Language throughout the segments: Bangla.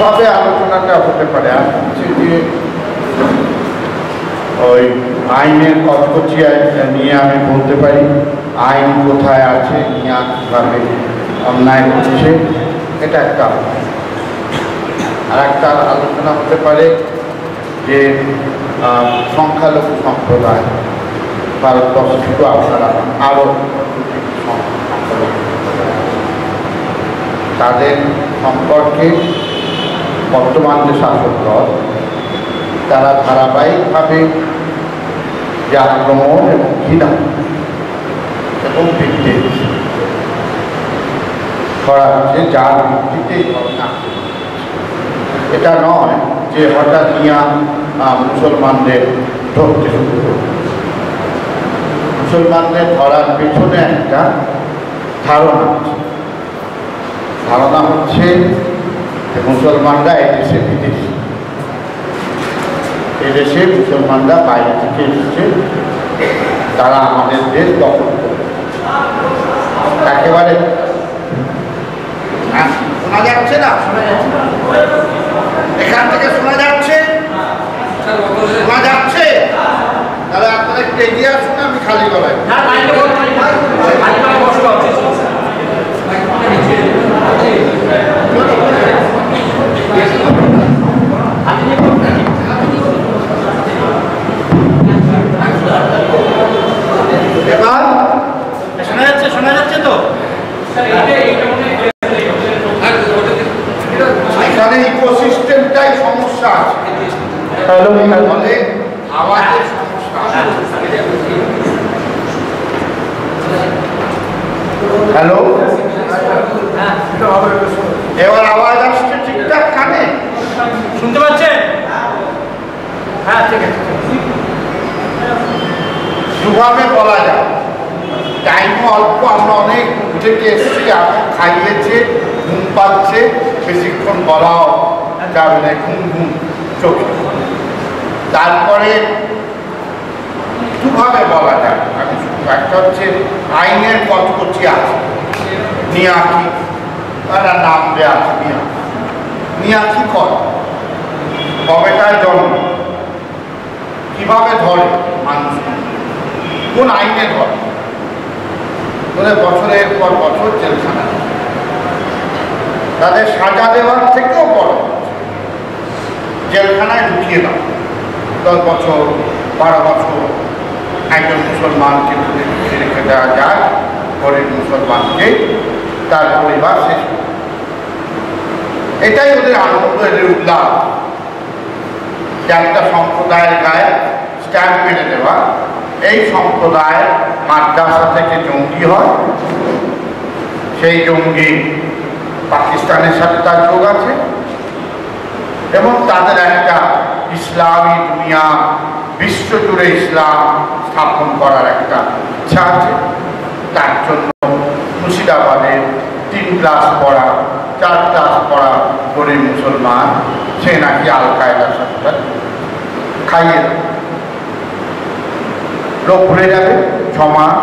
কীভাবে আলোচনাটা হতে পারে? আর হচ্ছে যে ওই আইনের কচকচিয়া নিয়ে আমি বলতে পারি, আইন কোথায় আছে, নিয়ে কীভাবে অন্যায় হচ্ছে, এটা একটা আর একটা আলোচনা হতে পারে যে সংখ্যালঘু সম্প্রদায়, ভারতবর্ষ শুধু আপনারা আরও তাদের সম্পর্কে বর্তমান যে শাসক দল তারা ধারাবাহিকভাবে যে আক্রমণ এবং ঘৃণা এবং বিদ্বেষ ছড়াচ্ছে যার ভিত্তিতে এটা নয় যে হঠাৎ নিয়া মুসলমানদের ধরতে শুরু করবে মুসলমানদের ধরার পেছনে একটা ধারণা আছে। ধারণা হচ্ছে মুসলমানরা এদেশে বিদেশি। এদেশে মুসলমানরা বাইরে থেকে এসেছে। তারা আমাদের দেশ দখল করবে একেবারে হ্যাঁ, শোনা যাচ্ছে না? এখান থেকে শোনা যাচ্ছে? শোনা যাচ্ছে? তাহলে আপনারা একটু এগিয়ে আসুন আমি খালি গলায় শোনা যাচ্ছে শোনা যাচ্ছে তো এখানে ইকোসিস্টেমটাই সমস্যা আছে। ফলে আওয়াজের সমস্যা হ্যালো। এবার আওয়াজ আসছে ঠিকঠাক কানে? শুনতে পাচ্ছেন? হ্যাঁ ঠিক আছে। দুভাবে বলা যায় টাইমও অল্প, আমরা অনেক থেকে এসেছি এখন খাইয়েছে, ঘুম পাচ্ছে, বেশিক্ষণ বলাও যাবে না, ঘুম ঘুম, চোখে। তারপরে দুভাবে বলা যায়? আমি একটা হচ্ছে আইনের কচকচি আছে নিয়াকি তারা নাম দেওয়া আছে, নিয়া। নিয়াকি কর? কবেটায় জন্ম? কীভাবে ধরে মানুষ কোন আইনে ধরে? ধরে বছরের পর বছর জেলখানা। তাদের সাজা দেওয়ার থেকেও বড়। জেলখানায় ঢুকিয়ে দাও। দশ বছর, বারো বছর একজন মুসলমানকে তুলে রেখে দেওয়া যায়। গরিব মুসলমানকে তার পরিবার শেষ এটাই ওদের আনন্দ, এদের উল্লাস। যে একটা সম্প্রদায়ের গায়ে স্ট্যাম্প মেরে দেওয়া। এই সম্প্রদায় মাদ্রাসা থেকে জঙ্গি হয় সেই জঙ্গি পাকিস্তানের সাথে তার যোগ আছে এবং তাদের একটা ইসলামী দুনিয়া, বিশ্বজুড়ে ইসলাম স্থাপন করার একটা ইচ্ছা আছে তার জন্য মুর্শিদাবাদে তিন ক্লাস পড়া, চার ক্লাস পড়া গরিব মুসলমান, সে নাকি আল কায়দার সাথে খাইয়ে দেয়। লোক ভুলে যাবে, ছ মাস,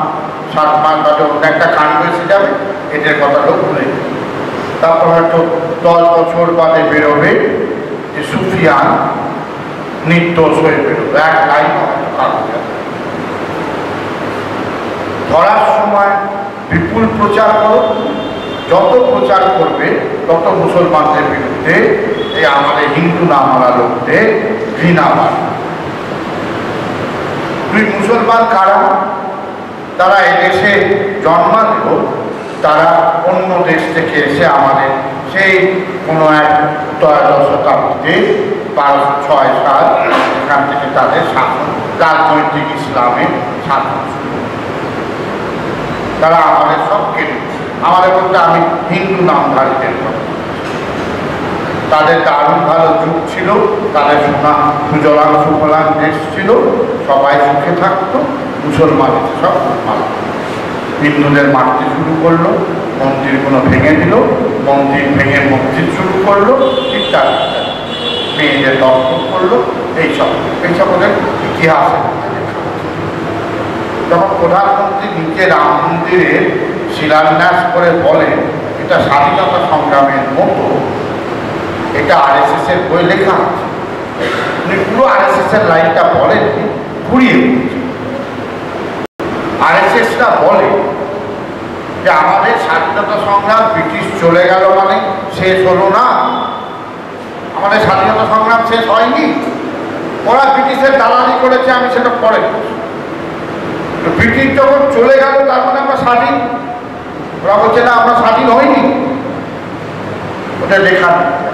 সাত মাস বা যখন একটা কাণ্ড এসে যাবে, এদের কথা লোক ভুলে যাবে। তারপর হয়তো দশ বছর বাদে বেরোবে যে সুফিয়ান নির্দোষ হয়ে বেরোবে। এক লাইন। ধরার সময় বিপুল প্রচার করো, যত প্রচার করবে, তত মুসলমানদের বিরুদ্ধে, এই আমাদের হিন্দু না মারা লোকদের ঘৃণা বাড়বে। দুই মুসলমান কারা? তারা এদেশে জন্মালেও তারা অন্য দেশ থেকে এসে আমাদের সেই কোনো এক ত্রয়োদশ শতাব্দীতে পাঁচ, ছয় সাল এখান থেকে তাদের শাসন, রাজনৈতিক ইসলামের শাসন তারা আমাদের সব কেড়ে আমাদের মধ্যে আমি হিন্দু নামধারীদের কথা তাদের দারুণ ভালো যুগ ছিল, তাদের সোনা সুজলাম সুফলাম দেশ ছিল, সবাই সুখে থাকতো, মুসলমান সব মাল হিন্দুদের মারতে শুরু করল মন্দিরগুলো ভেঙে দিল, মন্দির ভেঙে মসজিদ শুরু করল, ইত্যাদি ইত্যাদি। মেয়েদের দর্শন করল, এইসব এইসব ওদের ইতিহাসে যখন প্রধানমন্ত্রী নিজে রাম মন্দিরের শিলান্যাস করে বলেন, এটা স্বাধীনতা সংগ্রামের মতো এটা আরএসএস এর বই লেখা। আছে উনি পুরো আরএসএস এর লাইনটা বলেন, ঘুরিয়ে আরএসএসটা বলে যে, আমাদের স্বাধীনতা সংগ্রাম ব্রিটিশ চলে গেল মানে শেষ হলো না। আমাদের স্বাধীনতা সংগ্রাম শেষ হয়নি। ওরা ব্রিটিশের দালালি করেছে, আমি সেটা পরে ব্রিটিশ যখন চলে গেল, তার মানে আমরা স্বাধীন। ওরা বলছে, না, আমরা স্বাধীন হইনি। ওটা লেখা নেই।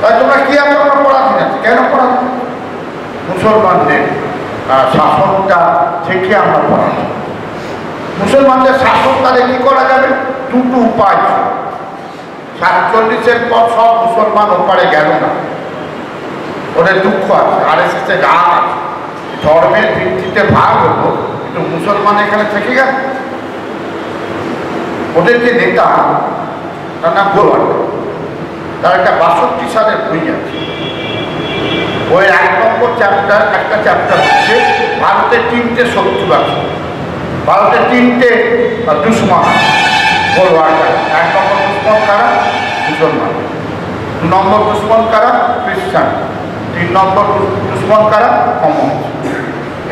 তাই তোমরা কি আমরা পরাধীন আছে কেন পরাধীন মুসলমানদের শাসনটা থেকে আমরা পরাধীন মুসলমানদের শাসন তাহলে কি করা যাবে? দুটো উপায়। সাতচল্লিশের পর সব মুসলমান ওপারে গেল না। ওদের দুঃখ আছে আর এস এসে আছে। ধর্মের ভিত্তিতে ভাগ হলো, কিন্তু মুসলমান এখানে থেকে গেল। ওদের যে নেতা, তার নাম গোলওয়ার তার একটা বাষট্টি সালের বই আছে। ওই এক নম্বর চ্যাপ্টার একটা চ্যাপ্টার হচ্ছে ভারতের তিনটে শত্রু আছে। ভারতের তিনটে দুশ্মন গোলওয়ার এক নম্বর দুশ্মন কারা? মুসলমান। দু নম্বর দুশ্মন কারা? খ্রিস্টান। তিন নম্বর দুশ্মন কারা? কমন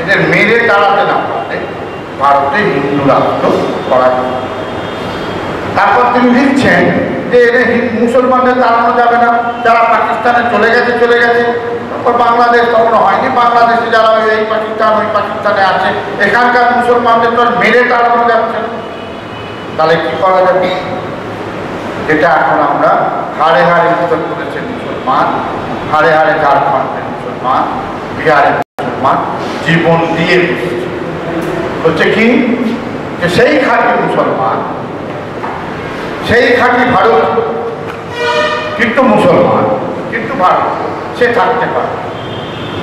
এদের মেরে তাড়াতে না পারলে ভারতে হিন্দু রাষ্ট্র করা। তারপর তিনি লিখছেন যে মুসলমানদের তাড়ানো যাবে না, যারা পাকিস্তানে চলে গেছে চলে গেছে। তারপর বাংলাদেশ তখন হয়নি। বাংলাদেশে যারা এই পাকিস্তান, ওই পাকিস্তানে আছে, এখানকার মুসলমানদের তো মেরে তাড়ানো যাচ্ছে তাহলে কি করা যাবে? যেটা এখন আমরা হাড়ে হাড়ে উত্তরপ্রদেশের মুসলমান, হাড়ে হাড়ে ঝাড়খণ্ডের মুসলমান, বিহারের মুসলমান, জীবন দিয়ে হচ্ছে কি? যে সেই খাঁটি মুসলমান, সেই খাঁটি ভারত কিন্তু মুসলমান, কিন্তু ভারত, সে থাকতে পারে।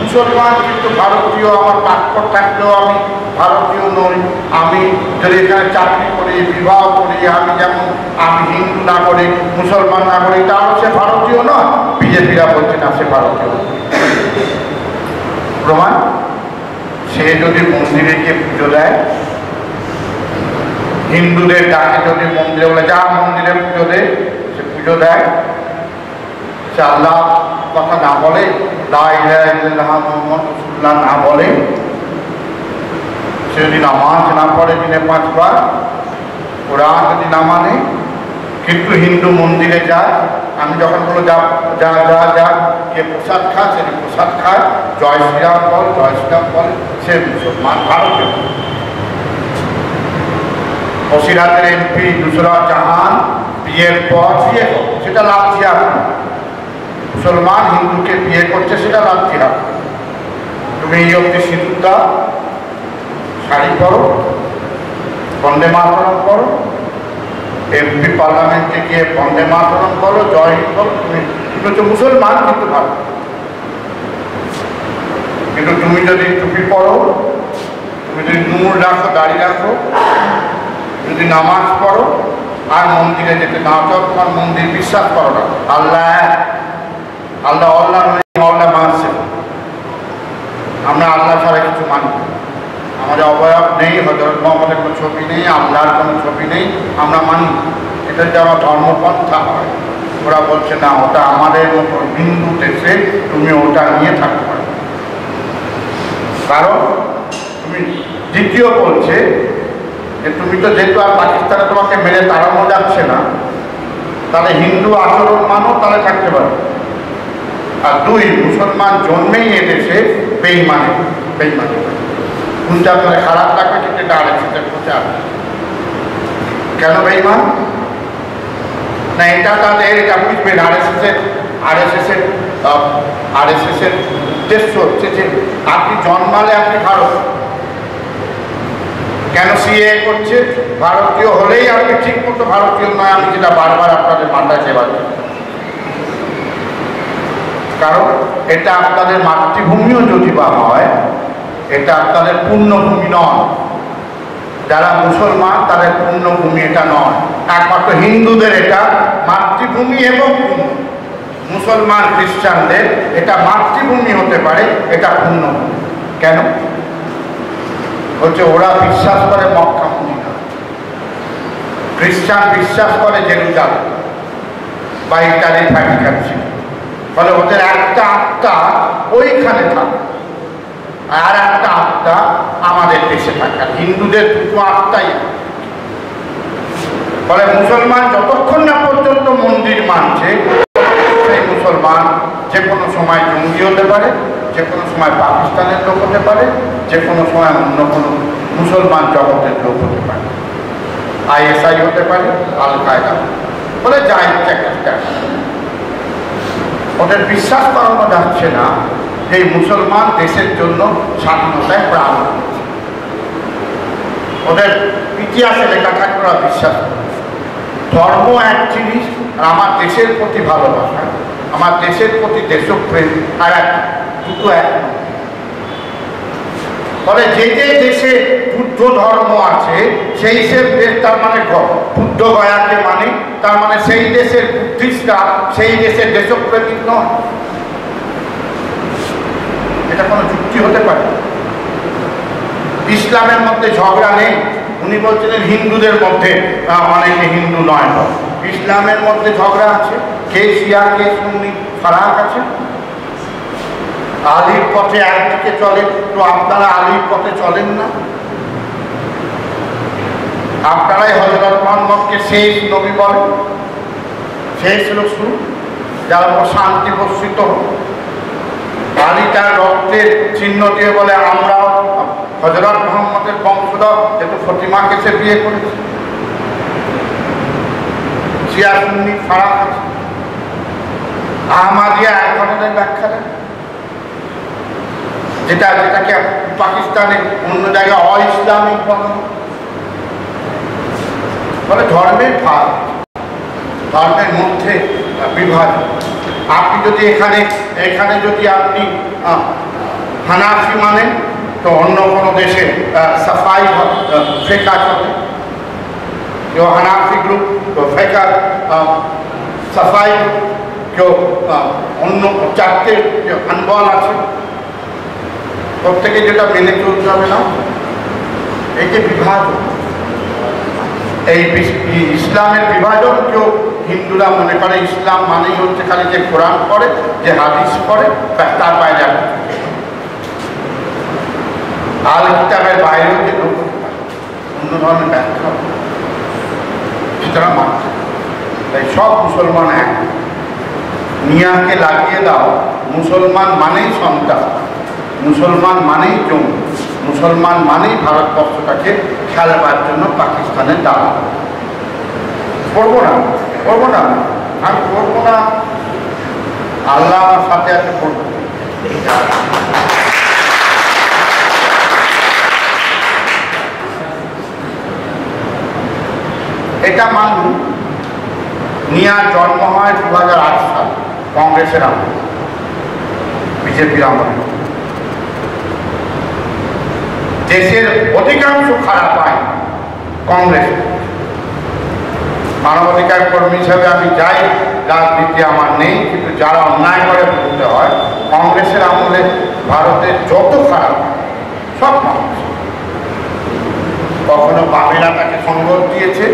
মুসলমান, কিন্তু ভারতীয়, আমার পাসপোর্ট থাকলেও আমি ভারতীয় নই। আমি যদি এখানে চাকরি করি, বিবাহ করি, আমি যেমন, আমি হিন্দু নাগরিক, মুসলমান নাগরিক, তাহলে সে ভারতীয় নয়। বিজেপিরা বলছে, না, সে ভারতীয় প্রমাণ? সে যদি মন্দিরে গিয়ে পুজো দেয়, হিন্দুদের ডাকে যদি মন্দিরে বলে, যা মন্দিরে পুজো দেয় সে পুজো দেয়। আল্লাহ কথা না বলে না বলে, সে যদি নামাজ না পড়ে দিনে পাঁচবার, কোরআন যদি না মানে কিন্তু হিন্দু মন্দিরে যায়, আমি যখন বলো যা যা যা যা, কে প্রসাদ খা সে প্রসাদ খায়, জয় শ্রীরাম বল, জয় শ্রীরাম বল, সে মুসলমান ভারতীয় বসিরহাটের এমপি দুসরা জাহান বিয়ের পর বিয়ে সেটা লাভ জিহাদ না। মুসলমান হিন্দুকে বিয়ে করছে সেটা জিহাদ না। তুমি এই অব্দি সিঁদুর দাও শাড়ি পরো, বন্দে মাতরম করো এমপি পার্লামেন্টে গিয়ে বন্দে মাতরম করো জয় হিন্দ করো তুমি তুমি হচ্ছে মুসলমান কিন্তু ভালো কিন্তু তুমি যদি টুপি পরো, তুমি যদি নূর রাখো, দাড়ি রাখো যদি নামাজ পড়ো, আর মন্দিরে যেতে না চাও, তোমার মন্দির বিশ্বাস করো না আল্লাহ। আল্লাহ আল্লাহ নয় আল্লাহ মানছে। আমরা আল্লাহ ছাড়া কিছু মানি আমাদের অবয়ব নেই হজরত মোহাম্মদের কোনো ছবি নেই আল্লাহর কোনো ছবি নেই, আমরা মানি এটা যে আমার ধর্মপন্থা হয়, ওরা বলছে, না, ওটা আমাদের মতো হিন্দু দেশে তুমি ওটা নিয়ে থাকতে পারো কারণ তুমি দ্বিতীয় বলছে যে, তুমি তো যেহেতু আর পাকিস্তানে তোমাকে মেরে তাড়ানো যাচ্ছে না, তাহলে হিন্দু আচরণ মানো, তাহলে থাকতে পারো। আর দুই, মুসলমান জন্মেই এদেশে বেইমানে বেইমানে শুনতে আপনার খারাপ লাগবে কিন্তু এটা সাথে প্রচার কেন বেইমান না, এটা তাদের এটা বুঝবেন আর এস এস এর আর এস এস এর আর এস এস এর উদ্দেশ্য হচ্ছে যে আপনি জন্মালে আপনি ভারত। কেন সিএ করছে? ভারতীয় হলেই আপনি ঠিক মতো ভারতীয় নয়, আমি যেটা বারবার আপনাদের মাথায় চেবার কারণ এটা আপনাদের মাতৃভূমিও যদি বা হয়, এটা আপনাদের পূর্ণভূমি নয়। যারা মুসলমান, তাদের পূর্ণভূমি এটা নয়। একমাত্র হিন্দুদের এটা মাতৃভূমি এবং মুসলমান, খ্রিস্টানদের এটা মাতৃভূমি হতে পারে, এটা পূর্ণভূমি। কেন? হচ্ছে ওরা বিশ্বাস করে মক্কা, মদিনা। খ্রিস্টান বিশ্বাস করে জেরুজালেম বা ইটালি ভ্যাটিকান ফলে ওদের একটা আত্মা ওইখানে থাকে। আর একটা আত্মা আমাদের দেশে থাকে। আর হিন্দুদের দুটো আত্মাই। ফলে মুসলমান যতক্ষণ না পর্যন্ত মন্দির মানছে, সেই মুসলমান যে কোনো সময় জঙ্গি হতে পারে যে কোনো সময় পাকিস্তানের লোক হতে পারে যে কোনো সময় অন্য কোনো মুসলমান জগতের লোক হতে পারে। আইএসআই হতে পারে আল কায়দা বলে যা ইচ্ছা ওদের বিশ্বাস করানো যাচ্ছে না যে মুসলমান দেশের জন্য স্বাধীনতায় প্রাণ। ওদের ইতিহাসে লেখা থাকে, ওরা বিশ্বাস। ধর্ম এক জিনিস, আর আমার দেশের প্রতি ভালোবাসা আমার দেশের প্রতি দেশপ্রেম, আর এক দুটো এক নয়। ফলে যে যে দেশে বুদ্ধ ধর্ম আছে, সেই সে দেশ তার মানে বুদ্ধ গয়াকে মানে তার মানে সেই দেশের বুদ্ধিস্টরা, সেই দেশের দেশপ্রেমিক নয়। এটা কোনো যুক্তি হতে পারে? ইসলামের মধ্যে ঝগড়া নেই। উনি বলছিলেন, হিন্দুদের মধ্যে অনেকে হিন্দু নয়। ইসলামের মধ্যে ঝগড়া আছে। কে শিয়া, কে সুন্নি, ফারাক আছে। আলীর পথে একদিকে চলে তো আপনারা আলীর পথে চলেন না? আপনারাই হজরত মোহাম্মদকে শেষ নবী বলেন শেষ রসুল যার উপর শান্তি বর্ষিত আলী তার রক্তের চিহ্ন দিয়ে বলে, আমরাও হজরত মোহাম্মদের বংশধর, যেহেতু ফতিমাকে সে বিয়ে করেছে। শিয়া সুন্নি ফারাক আছে। আহমাদিয়া এক ধরনের ব্যাখ্যা দেয় যেটা যেটাকে পাকিস্তানে অন্য জায়গায় অ ইসলামিক বলা। হয়। ফলে ধর্মের ভাগ ধর্মের মধ্যে বিভাজন আপনি যদি এখানে এখানে যদি আপনি আহ, হানাফি মানেন তো অন্য কোনো দেশে আহ, সাফাই হ- আহ, ফেকা চলে। কেউ হানাফি গ্রুপ কেউ ফেকা আহ, সাফাই গ্রুপ কেউ আহ, অন্য চারটে যে আনবল আছে। প্রত্যেকে যেটা মেনে চলতে হবে না এই যে বিভাজন। এই ইসলামের বিভাজন কেউ হিন্দুরা মনে করে, ইসলাম মানেই হচ্ছে খালি যে কোরআন পড়ে, যে হাদিস পড়ে তার বাইরে আর। আল কিতাবের বাইরেও যে লোক অন্য ধরনের ব্যাখ্যা তাই সব মুসলমান এক। মিয়াকে লাগিয়ে দাও, মুসলমান মানেই সন্তান। মুসলমান মানেই জঙ্গি। মুসলমান মানেই ভারতবর্ষটাকে খেলবার জন্য পাকিস্তানের দাঁড়া করব না করব না। আমি করব না। আল্লাহ আমার সাথে আছে, করব। এটা মানুষ নিয়ার জন্ম হয় দু হাজার আট সাল, কংগ্রেসের আমলে। বিজেপির আমলে। দেশের অধিকাংশ খারাপ হয় কংগ্রেস। মানবাধিকার কর্মী হিসাবে আমি যাই, রাজনীতি আমার নেই, কিন্তু যারা অন্যায় করে বলতে হয়, কংগ্রেসের আমলে ভারতের যত খারাপ সব কংগ্রেস। কখনো বামেরা তাকে সঙ্গত দিয়েছে,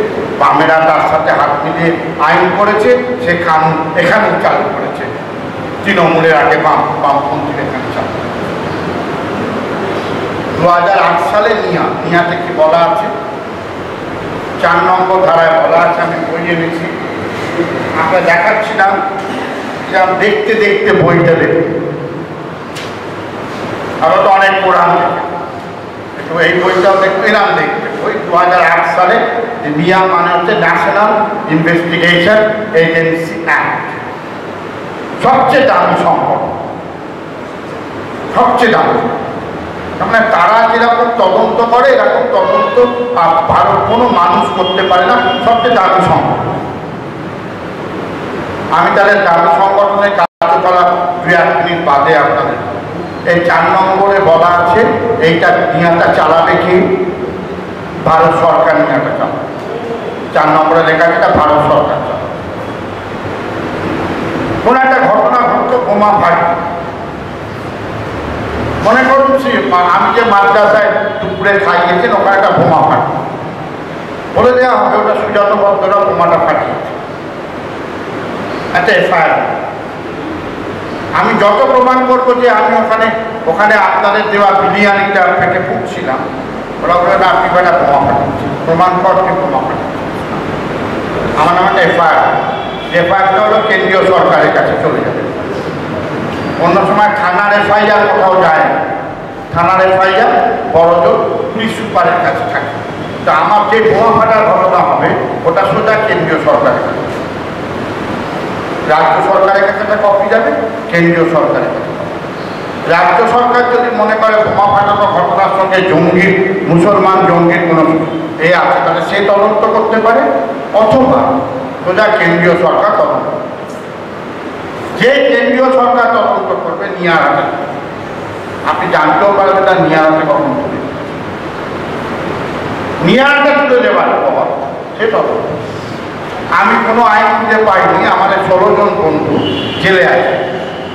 বামেরা তার সাথে হাত মিলিয়ে আইন করেছে, সে কানুন এখানে চালু করেছে। তৃণমূলের আগে বাম বামপন্থীর এখানে। দু হাজার আট সালে নিয়া, নিয়াতে কি বলা আছে? চার নম্বর ধারায় বলা আছে, আমি বই এনেছি। আমরা দেখাচ্ছিলাম যে আমি দেখতে দেখতে বইটা দেখি। আমরা তো অনেক কোরআন একটু এই বইটাও দেখব, এরাম দেখতে। বই দু হাজার আট সালে যে নিয়া মানে হচ্ছে ন্যাশনাল ইনভেস্টিগেশন এজেন্সি অ্যাক্ট সবচেয়ে দামি সম্পদ। সবচেয়ে দামি। মানে তারা যেরকম তদন্ত করে, এরকম তদন্ত ভারত কোনো মানুষ করতে পারে না, সবচেয়ে দামি সংগঠন আমি তাহলে দামি সংগঠনের কার্যকলাপ দু এক মিনিট বাদে আপনাদের। এই চার নম্বরে বলা আছে, এইটা নিয়াটা চালাবে কি? ভারত সরকার নিয়াটা চালাবে। চার নম্বরে লেখা এটা ভারত সরকার চালাবে। কোনো একটা ঘটনা ঘটতো বোমা ফাটি মনে করুন আমি যে মাদ্রাসায় দুপুরে খাইয়েছেন ওখানে একটা বোমা ফাটি বলে দেওয়া হবে, ওটা সুজাত বদ্ধরা বোমাটা ফাটিয়েছে। একটা এফআইআর। আমি যত প্রমাণ করব যে আমি ওখানে ওখানে আপনাদের দেওয়া বিরিয়ানিটা পেটে ফুটছিলাম, ওরা বলে আপনি বেটা বোমা পাঠাচ্ছি প্রমাণ করতে বোমা পাঠাচ্ছি আমার নাম একটা এফআইআর। এফআইআরটা হলো কেন্দ্রীয় সরকারের কাছে চলে যাবে। অন্য সময় থানার এফআইআর কোথাও যায় না। থানার এফআইআর বড়জোর পুলিশ সুপারের কাছে থাকে। তা আমার যে বোমা ফাটার ঘটনা হবে, ওটা সোজা কেন্দ্রীয় সরকারের কাছে। রাজ্য সরকারের কাছে একটা কপি যাবে, কেন্দ্রীয় সরকারের কাছে। রাজ্য সরকার যদি মনে করে বোমা ফাটানো ঘটনার সঙ্গে জঙ্গি মুসলমান জঙ্গির কোনো এ আছে, তাহলে সে তদন্ত করতে পারে, অথবা সোজা কেন্দ্রীয় সরকার তদন্ত। যে কেন্দ্রীয় সরকার তদন্ত করবে নিয়ার হাতে আপনি জানতেও পারবেন না নিয়ার হাতে কখন তুলে নিয়ারটা তুলে দেওয়ার পর সে তদন্ত। আমি কোনো আইন খুঁজে পাইনি, আমাদের ষোলো জন বন্ধু জেলে আছে।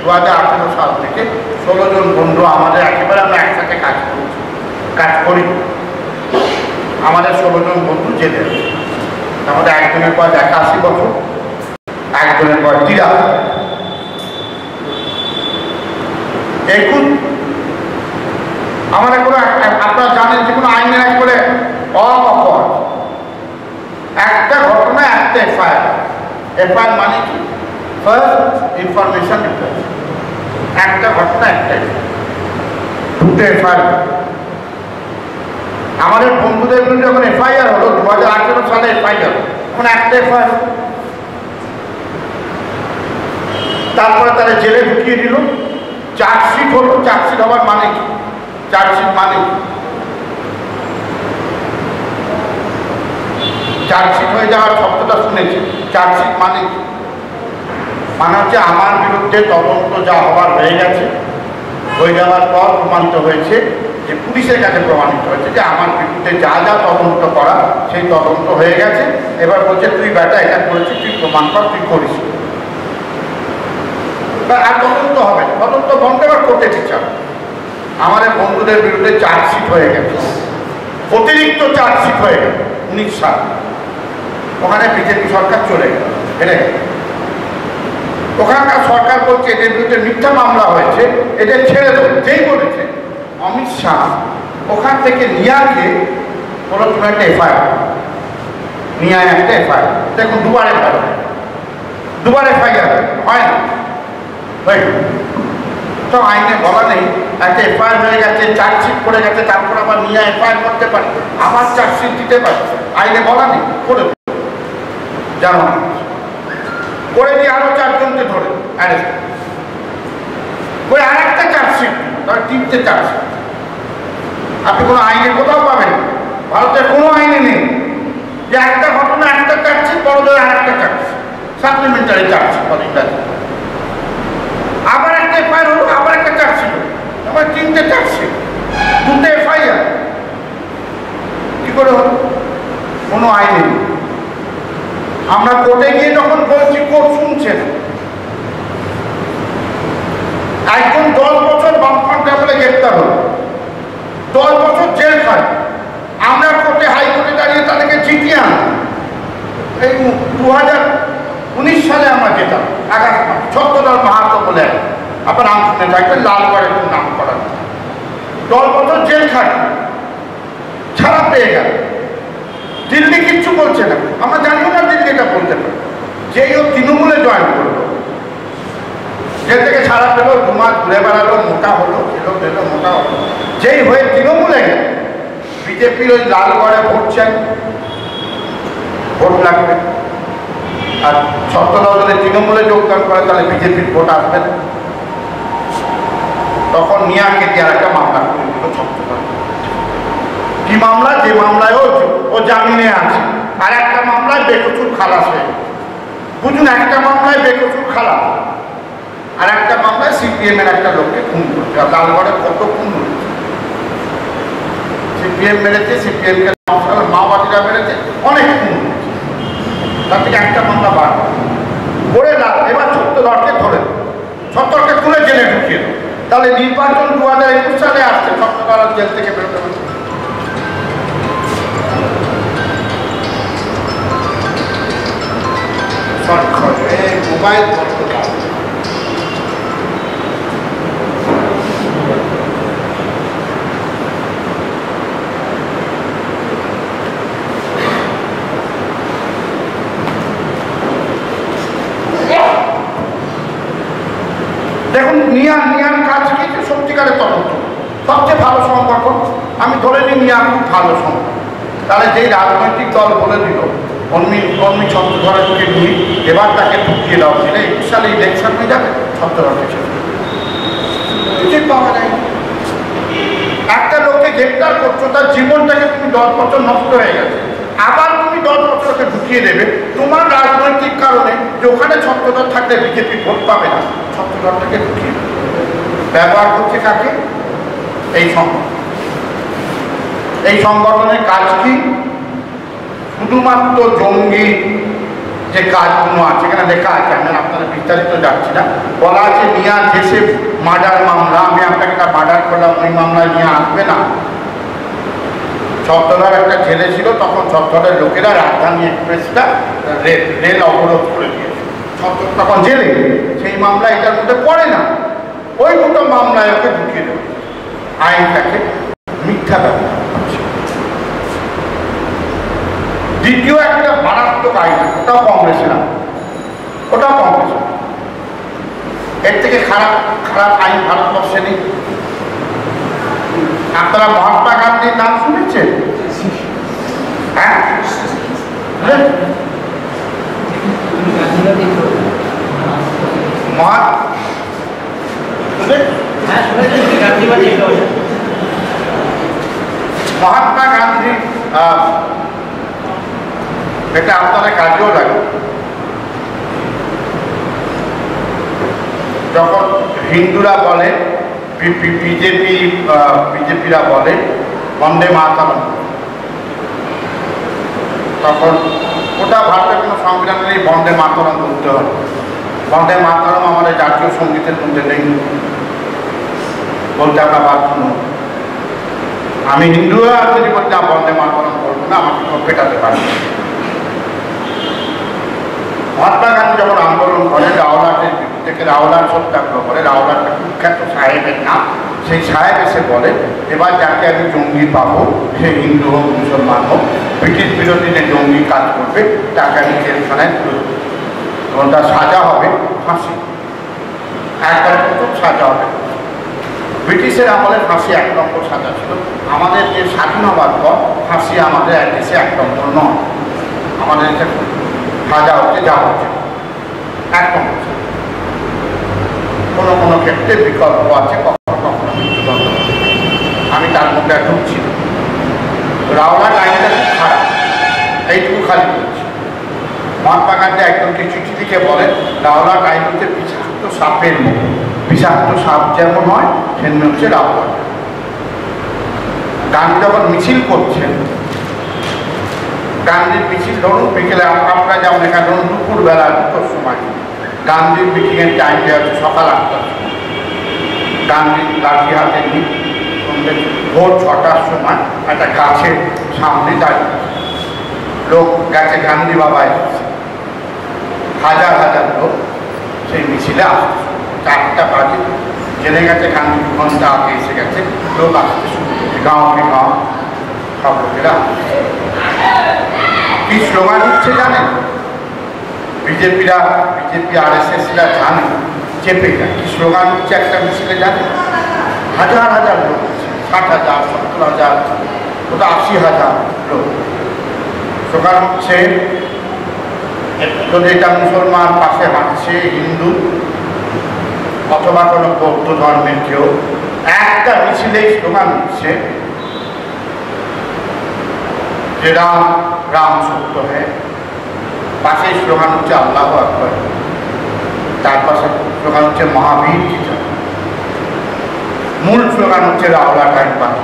দু হাজার আঠেরো সাল থেকে ষোলো জন বন্ধু আমাদের একেবারে আমরা একসাথে কাজ করছি, কাজ করি। আমাদের ষোলো জন বন্ধু জেলে আছে। আমাদের একজনের পর একাশি বছর, একজনের পর তিরাশি একুশ আমাদের কোনো এক- আপনারা জানেন যে কোনো আইনের একবারে অপর। একটা ঘটনা, একটা এফআইআর। এফআইআর মানে কি? ফার্স্ট ইনফরমেশন একটা ঘটনা, একটা দুটো এফআইআর। আমাদের বন্ধুদের বিরুদ্ধে যখন এফআইআর হলো দু হাজার আঠেরো সালে এফআইআর। তখন একটা এফআইআর। তারপরে তারা জেলে ঢুকিয়ে দিল। চার্জশিট হলো, চার্জশিট হওয়ার মানে কি? চার্জশিট মানে কি? চার্জশিট হয়ে যাওয়ার শব্দটা শুনেছি। চার্জশিট মানে কি? মানে হচ্ছে আমার বিরুদ্ধে তদন্ত যা হওয়ার হয়ে গেছে, হয়ে যাওয়ার পর প্রমাণিত হয়েছে যে পুলিশের কাছে প্রমাণিত হয়েছে যে আমার বিরুদ্ধে যা যা তদন্ত করা, সেই তদন্ত হয়ে গেছে। এবার বলছে, তুই বেটা, এটা করেছিস, তুই প্রমাণ কর, তুই করিস বা আর তদন্ত হবে না। তদন্ত বন্ধ এবার কোর্টে বিচার আমাদের বন্ধুদের বিরুদ্ধে চার্জশিট হয়ে গেছে। অতিরিক্ত চার্জশিট হয়ে গেল উনিশ সাল। ওখানে বিজেপি সরকার চলে গেল। ওখানকার সরকার বলছে, এদের বিরুদ্ধে মিথ্যা মামলা হয়েছে, এদের ছেড়ে দেবো। যেই বলেছে, অমিত শাহ ওখান থেকে নিয়াকে বলো তুমি একটা এফআইআর নিয়ে একটা এফআইআর। দেখুন, দুবার এফআইআর দুবার এফআইআর হয় না। তো আইনে বলা নেই, একটা এফআইআর হয়ে গেছে চার্জশিট করে গেছে, তারপর আবার নিয়ে এফআইআর করতে পারে। আবার চার্জশিট দিতে পারে। আইনে বলা নেই, করে। জানো করে দিয়ে আরও চারজনকে ধরে অ্যারেস্ট করে আর একটা চার্জশিট তার তিনটে চার্জশিট আপনি কোনো আইনে কোথাও পাবেন? ভারতের কোনো আইনে নেই। যে একটা ঘটনা, একটা চার্জশিট বড়দের আর একটা চার্জশিট সাপ্লিমেন্টারি চার্জশিট বলে ইংরাজি আবার একটা এফআইআর হলো আবার একটা চার্জশিট হলো আবার তিনটে চার্জশিট দুটো এফআইআর কি করে হলো? কোনো আইনে আমরা কোর্টে গিয়ে যখন বলছি, কোর্ট শুনছে একজন দশ বছর বামফ্রন্ট বলে গ্রেপ্তার হলো। দশ বছর জেল খায়। আমরা কোর্টে হাইকোর্টে দাঁড়িয়ে তাদেরকে জিতিয়ে আন এই দু হাজার উনিশ সালে আমরা যেতাম, আকাশ ছত্রদল মাহাতো বলে। আপনার নাম শুনে থাকবেন লালগড়ের নাম করা দশ বছর জেল খায় ছাড়া পেয়ে গেল। দিল্লি কিচ্ছু বলছে না। আমরা জানিও না দিল্লি এটা বলতে পারে। যেই ও তৃণমূলে জয়েন করল। যে থেকে ছাড়া পেল, দু মাস ঘুরে বেড়ালো, মোটা হলো, খেলো পেল মোটা হলো। যেই হয়ে তৃণমূলে গেল, বিজেপির ওই লালগড়ে ভোট চাই, ভোট লাগবে। আর ছত্রদল যদি তৃণমূলে যোগদান করে, তাহলে বিজেপির ভোট আসবে না। তখন মিয়াকে আর একটা মামলা করে দিল কি মামলা? যে মামলায় ও জামিনে আছে। আর একটা মামলায় বেকসুর খালাস হয়ে বুঝুন, একটা মামলায় বেকসুর খালাস। আর একটা মামলায় সিপিএম এর একটা লোককে খুন করছে। লালগড়ে কত খুন হয়েছে। সিপিএম মেরেছে সিপিএম কে মাওবাদীরা মেরেছে, অনেক খুন হয়েছে। তার থেকে একটা মামলা বার করে লাভ, এবার ছত্রদলকে ধরে সত্তরকে তুলে জেলে ঢুকিয়ে। তাহলে নির্বাচন দু হাজার একুশ সালে আসছে সত্তর জেল থেকে বেরোতে পারবে মোবাইল মিয়া মিয়ার কাজ কি? যে সত্যিকারের তদন্ত। সবচেয়ে ভালো সম্পর্ক। আমি ধরে নিই মিয়া খুব ভালো সম্পর্ক। তাহলে যেই রাজনৈতিক দল বলে দিল, কর্মী কর্মী ছত্রধরকে নিয়ে এবার তাকে ঢুকিয়ে দেওয়া ছিল একুশ সালে ইলেকশন হয়ে যাবে ছত্রধরকে ছিল পাওয়া একটা লোককে গ্রেপ্তার করছ, তার জীবনটাকে তুমি দশ বছর নষ্ট হয়ে গেছে। আবার বছরকে ঢুকিয়ে দেবে। তোমার রাজনৈতিক কারণে যে ওখানে ছত্রধর থাকলে বিজেপি ভোট পাবে না, ছত্রধরটাকে ঢুকিয়ে। ব্যবহার করছে কাকে? এই সংগঠন। এই সংগঠনের কাজ কি? শুধুমাত্র জঙ্গি যে কাজগুলো আছে, এখানে লেখা আছে, আমি আপনারা বিস্তারিত যাচ্ছি না। বলা আছে নিয়া দেশে মার্ডার মামলা, আমি আপনাকে একটা মার্ডার করলাম, ওই মামলায় নিয়ে আসবে না। ছত্তলার একটা ছেলে ছিল, তখন ছত্তরের লোকেরা রাজধানী এক্সপ্রেসটা রেল রেল অবরোধ করে দিয়েছে। ছত্তর তখন জেলে, সেই মামলা এটার মধ্যে পড়ে না। ওই দুটো মামলায় ওকে ঢুকিয়ে দেবে আইনটাকে মিথ্যা ব্যবহার দ্বিতীয় একটা মারাত্মক আইন, ওটাও কংগ্রেসের। ওটাও কংগ্রেসের এর থেকে খারাপ খারাপ আইন ভারতবর্ষে নেই। আপনারা মহাত্মা গান্ধীর নাম শুনেছেন হ্যাঁ? হ্যাঁ ওটা। মহাত্মা গান্ধী এটা আপনাদের কাজেও লাগে যখন হিন্দুরা বলে বিজেপি বিজেপিরা বলে বন্দে মাতারম তখন ওটা ভারতের কোনো সংবিধান নেই বন্দে মাতারম করতে হবে বন্দে মাতারম আমাদের জাতীয় সঙ্গীতের মধ্যে নেই বলতে আমরা বাধ্য নই আমি হিন্দু আর যদি বলতে বন্দে মাতরম করব না আমাকে কেউ পেটাতে পারবে না। মহাত্মা গান্ধী যখন আন্দোলন করেন রাওলাটের থেকে রাওলাট সত্যাগ্রহ করে রাওলাট একটা কুখ্যাত সাহেবের নাম। সেই সাহেব এসে বলে, এবার যাকে আমি জঙ্গি পাবো, সে হিন্দু হোক, মুসলমান হোক, ব্রিটিশ বিরোধী যে জঙ্গি কাজ করবে, তাকে আমি জেলখানায় তুলে। এবং তার সাজা হবে ফাঁসি। একবার প্রথম সাজা হবে। ব্রিটিশের আমলে ফাঁসি এক নম্বর সাজা ছিল। আমাদের যে স্বাধীন হবার পর ফাঁসি আমাদের এক দেশে এক নম্বর নয়। আমাদের সাজা হচ্ছে, যা হচ্ছে। এক নম্বর। কোনো কোনো ক্ষেত্রে বিকল্প আছে, কখনো কখনো মৃত্যুদণ্ড আমি তার মধ্যে ঢুকছি না। রাওলাট আইনটা খুব খারাপ। এইটুকু খালি বলছি। মহাত্মা গান্ধী একজনকে চিঠি লিখে বলেন রাওলাট আইন হচ্ছে বিষাক্ত সাপের মতো। বিষাক্ত সাপ যেমন হয়, সেমনি হচ্ছে রাওলাট গান্ধী যখন মিছিল করছেন, গান্ধীর মিছিল ধরুন বিকেলে আপ- আপনারা যেমন এখানে ধরুন দুপুরবেলা দুটোর সময়। গান্ধীর মিটিংয়ের টাইম দেওয়া হচ্ছে সকাল আটটা গান্ধী লাঠি হাতে নিয়ে ভোর ছটার সময় একটা গাছের সামনে দাঁড়িয়ে লোক গেছে গান্ধী বাবা হাজার হাজার লোক সেই মিছিলে আসছে। চারটা বাজে। জেনে গেছে গান্ধী ঘণ্টা আগে এসে গেছে। লোক আসতে শুরু করছে। গাঁওকে গাঁও সব লোকেরা। কি স্লোগান হচ্ছে জানেন? বিজেপিরা, বিজেপি আর এস এসরা জানে, চেপে যায়। কি স্লোগান হচ্ছে একটা মিছিলে জানে? হাজার হাজার লোক। ষাট হাজার, সত্তর হাজার ওটা আশি হাজার লোক। স্লোগান হচ্ছে যদি এটা মুসলমান, পাশে হাঁটছে হিন্দু, অথবা কোনো বৌদ্ধ ধর্মের কেউ। একটা মিছিলেই স্লোগান হচ্ছে যে রাম রাম সত্য হ্যাঁ পাশে স্লোগান হচ্ছে আল্লাহ আকবর। তার পাশে স্লোগান হচ্ছে মহাবীর কি জয়। মূল স্লোগান হচ্ছে রাওলা টাইম পাখি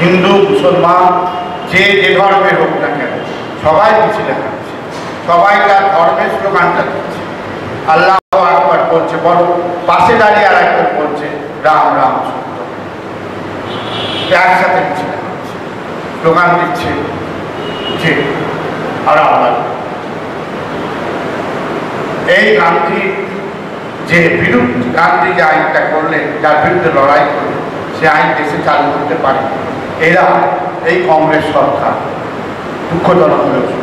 হিন্দু, মুসলমান, যে যে ধর্মের হোক না কেন, সবাই মিছিলে থাকছে সবাই তার ধর্মের স্লোগানটা দিচ্ছে। আল্লাহ আকবর বলছে বড় পাশে দাঁড়িয়ে আর একজন বলছে, রাম রাম সত্য একসাথে মিছিলে থাকছে স্লোগান দিচ্ছে যে আল্লাহ এই গান্ধী যে বিরুদ্ধে গান্ধী যে আইনটা করলেন যার বিরুদ্ধে লড়াই করলেন সে আইন দেশে চালু করতে পারে। এরা এই কংগ্রেস সরকার দুঃখজনক হয়েছে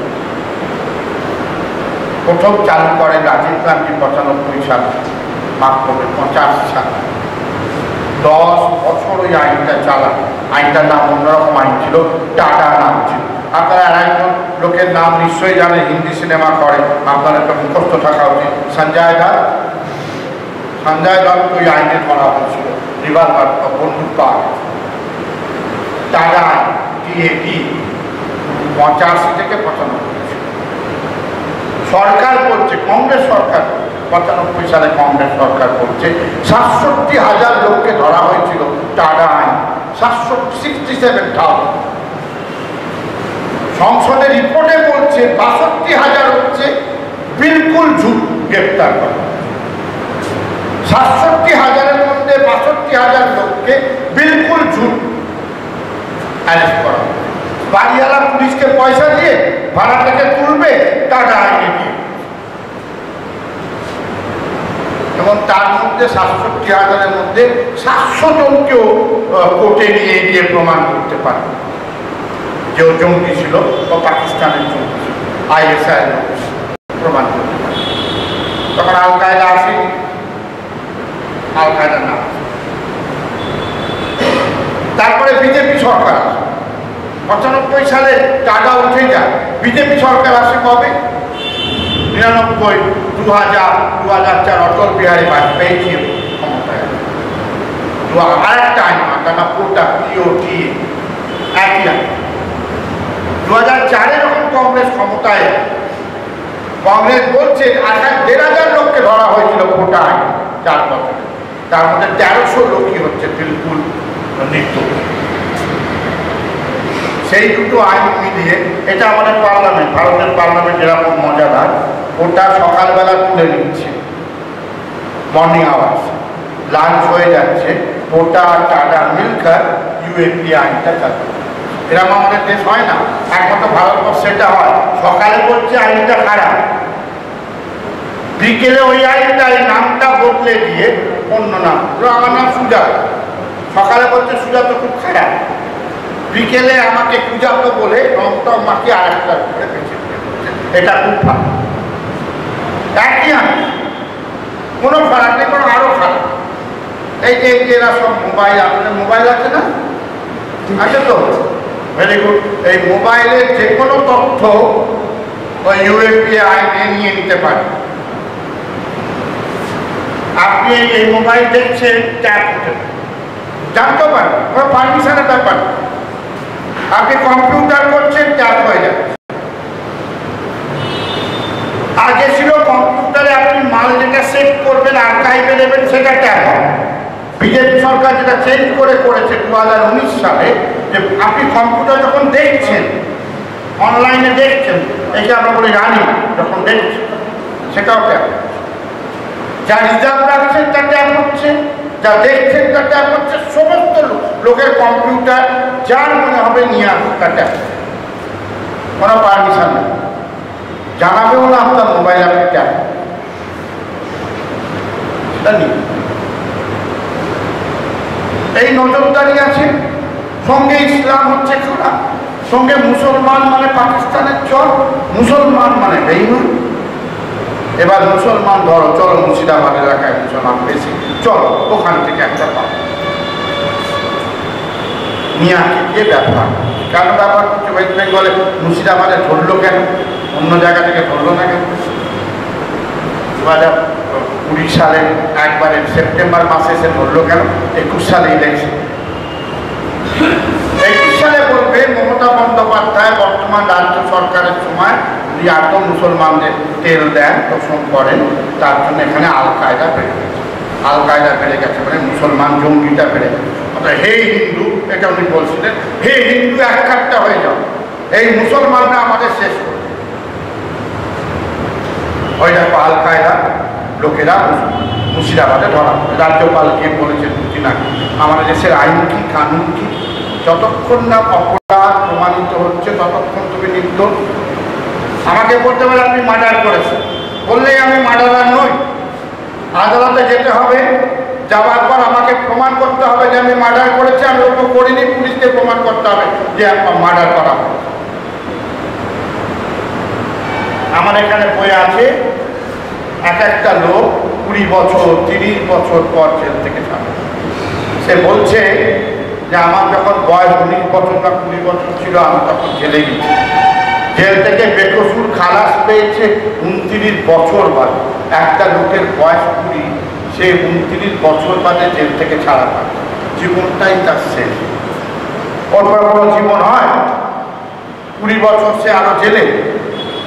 প্রথম চালু করেন রাজীব গান্ধী পঁচানব্বই সালে মাফ করবে পঁচাশি সালে। দশ বছর ওই আইনটা চালা। আইনটার নাম অন্যরকম আইন ছিল, টাটা নাম ছিল। আপনারা আর একজন লোকের নাম নিশ্চয়ই জানে, হিন্দি সিনেমা করে। আপনার একটা মুখস্থ থাকা উচিত। সঞ্জয় দত্ত সঞ্জয় দত্ত ওই আইনে ধরা হয়েছিল রিভলভার বন্দুক পাওয়া। টাটা টিএটি পঁচাশি থেকে পঁচানব্বই সরকার করছে, কংগ্রেস সরকার পঁচানব্বই সালে কংগ্রেস সরকার বলছে সাতষট্টি হাজার লোককে ধরা হয়েছিল টাটা আইন সাতষট্টি সিক্সটি সেভেন থাউজেন্ড সংসদের রিপোর্টে বলছে বাষট্টি হাজার হচ্ছে বিলকুল ঝুট গ্রেপ্তার করা। সাতষট্টি হাজারের মধ্যে বাষট্টি হাজার লোককে বিলকুল ঝুট অ্যারেস্ট করা। বাড়িওয়ালা পুলিশকে পয়সা দিয়ে ভাড়াটাকে তুলবে টাকা আইনে দিয়ে এবং তার মধ্যে সাতষট্টি হাজারের মধ্যে সাতশো জনকেও কোর্টে নিয়ে গিয়ে প্রমাণ করতে পারে। যে জঙ্গি ছিল ও পাকিস্তানের জঙ্গি ছিল। আইএসআই প্রমাণ করতে তখন আল কায়দা আসেনি আল কায়দা না তারপরে বিজেপি সরকার আসে। পঁচানব্বই সালে টাকা উঠে যায়। বিজেপি সরকার আসে কবে? নিরানব্বই দু হাজার দু হাজার চার অটল বিহারী বাজপেয়ী ক্ষমতায় আসে। আর একটা আইন টাকা কোটা পিওটি একই আইন। দু হাজার চারে যখন কংগ্রেস ক্ষমতায়। কংগ্রেস বলছে আঠাশ দেড় হাজার লোককে ধরা হয়েছিল কোটা আইন চার বছরে। তার মধ্যে তেরোশো লোকই হচ্ছে বিলকুল নির্দোষ সেই দুটো আইন মিলিয়ে, এটা আমাদের পার্লামেন্ট, ভারতের পার্লামেন্ট যেরকম মজাদার। ওটা সকালবেলা তুলে নিচ্ছে। মর্নিং আওয়ার্স লাঞ্চ হয়ে যাচ্ছে। ওটা টাটা মিলকার ইউএপি আইনটা চালু। এরকম আমাদের দেশ হয় না। একমাত্র ভারতবর্ষ এটা হয়। সকালে বলছে আইনটা খারাপ। বিকেলে ওই আইনটা এই নামটা বদলে দিয়ে অন্য নাম। আমার নাম সুজাত সকালে বলছে সুজাত খুব খারাপ। বিকেলে আমাকে পূজাত বলে রংটা মাকে আর একটা করে এটা খুব ভালো একই আইন। কোনো ফারাক নেই, কোনো আরও খারাপ এই যে এরা সব মোবাইল, আপনাদের মোবাইল আছে না? আছে তো? ভেরি গুড এই মোবাইলের যে কোনো তথ্য ওই ইউএপি আইনে নিয়ে নিতে পারে আপনি এই- মোবাইল দেখছেন, ট্যাপ হতে। জানতে পারেন, কোনো পারমিশনের ব্যাপার আপনি কম্পিউটার করছেন, ট্যাপ হয়ে যাবে। আগে ছিল কম্পিউটারে আপনি মাল যেটা সেভ করবেন আর্কাইভে দেবেন সেটা ট্যাপ হবে। বিজেপি সরকার যেটা চেঞ্জ করে করেছে দু হাজার উনিশ সালে, যে আপনি কম্পিউটার যখন দেখছেন অনলাইনে দেখছেন এই যে আমরা বলি রানি যখন দেখছেন, সেটাও ট্যাপ যা রিজার্ভ রাখছেন তা ট্যাপ হচ্ছে যা দেখছেন, তা ট্যাপ হচ্ছে সমস্ত লোকের কম্পিউটার যার মনে হবে নিয়ে আসছে তা ট্যাপ কোনো পারমিশন নেই। জানাবেও না আপনার মোবাইল আপনি ট্যাপ এই নজরদারি আছে। সঙ্গে ইসলাম হচ্ছে খারাপ সঙ্গে মুসলমান মানে পাকিস্তানের চল মুসলমান মানে বেইমান। এবার মুসলমান ধরো, চলো মুর্শিদাবাদ এলাকায় মুসলমান বেশি। চলো, ওখান থেকে একটা পাবো মিয়াকে গিয়ে ব্যাপার কেন ব্যাপার হচ্ছে ওয়েস্ট বেঙ্গলে মুর্শিদাবাদে ধরলো কেন? অন্য জায়গা থেকে ধরলো না কেন? কুড়ি সালে একবারে সেপ্টেম্বর মাসে এসে ধরলো কেন? একুশ সালে ইলেকশন একুশ সালে বলবে, মমতা বন্দ্যোপাধ্যায় বর্তমান রাজ্য সরকারের সময় উনি এত মুসলমানদের তেল দেন পোষণ করেন, তার জন্য এখানে আল কায়দা বেড়ে গেছে। আল কায়দা বেড়ে গেছে মানে মুসলমান জঙ্গিটা বেড়ে গেছে। হে হিন্দু, এটা উনি বলছিলেন, হে হিন্দু এক কাটটা হয়ে যাও। এই মুসলমানরা আমাদের শেষ করবে ওই দেখো আল কায়দা লোকেরা মুর্শিদাবাদে ধরা রাজ্যপাল গিয়ে বলেছেন কি না। আমাদের দেশের আইন কি, কানুন কি? যতক্ষণ না অপরাধ প্রমাণিত হচ্ছে, ততক্ষণ তুমি নির্দোষ। আমাকে বলতে পারে আপনি মার্ডার করেছেন। বললেই আমি মার্ডারার নই। আদালতে যেতে হবে। যাওয়ার পর আমাকে প্রমাণ করতে হবে যে আমি মার্ডার করেছি। আমি ওটা করিনি, পুলিশকে প্রমাণ করতে হবে যে মার্ডার করা আমার এখানে বই আছে। এক একটা লোক কুড়ি বছর, তিরিশ বছর পর জেল থেকে ছাড়ে। সে বলছে যে আমার যখন বয়স উনিশ বছর বা কুড়ি বছর ছিল, আমি তখন জেলে গেছি। জেল থেকে বেকসুর খালাস পেয়েছে উনত্রিশ বছর বাদে। একটা লোকের বয়স কুড়ি, সে উনত্রিশ বছর বাদে জেল থেকে ছাড়া পায়। জীবনটাই তার শেষ। পর কোনো জীবন হয়? কুড়ি বছর সে আরও জেলে,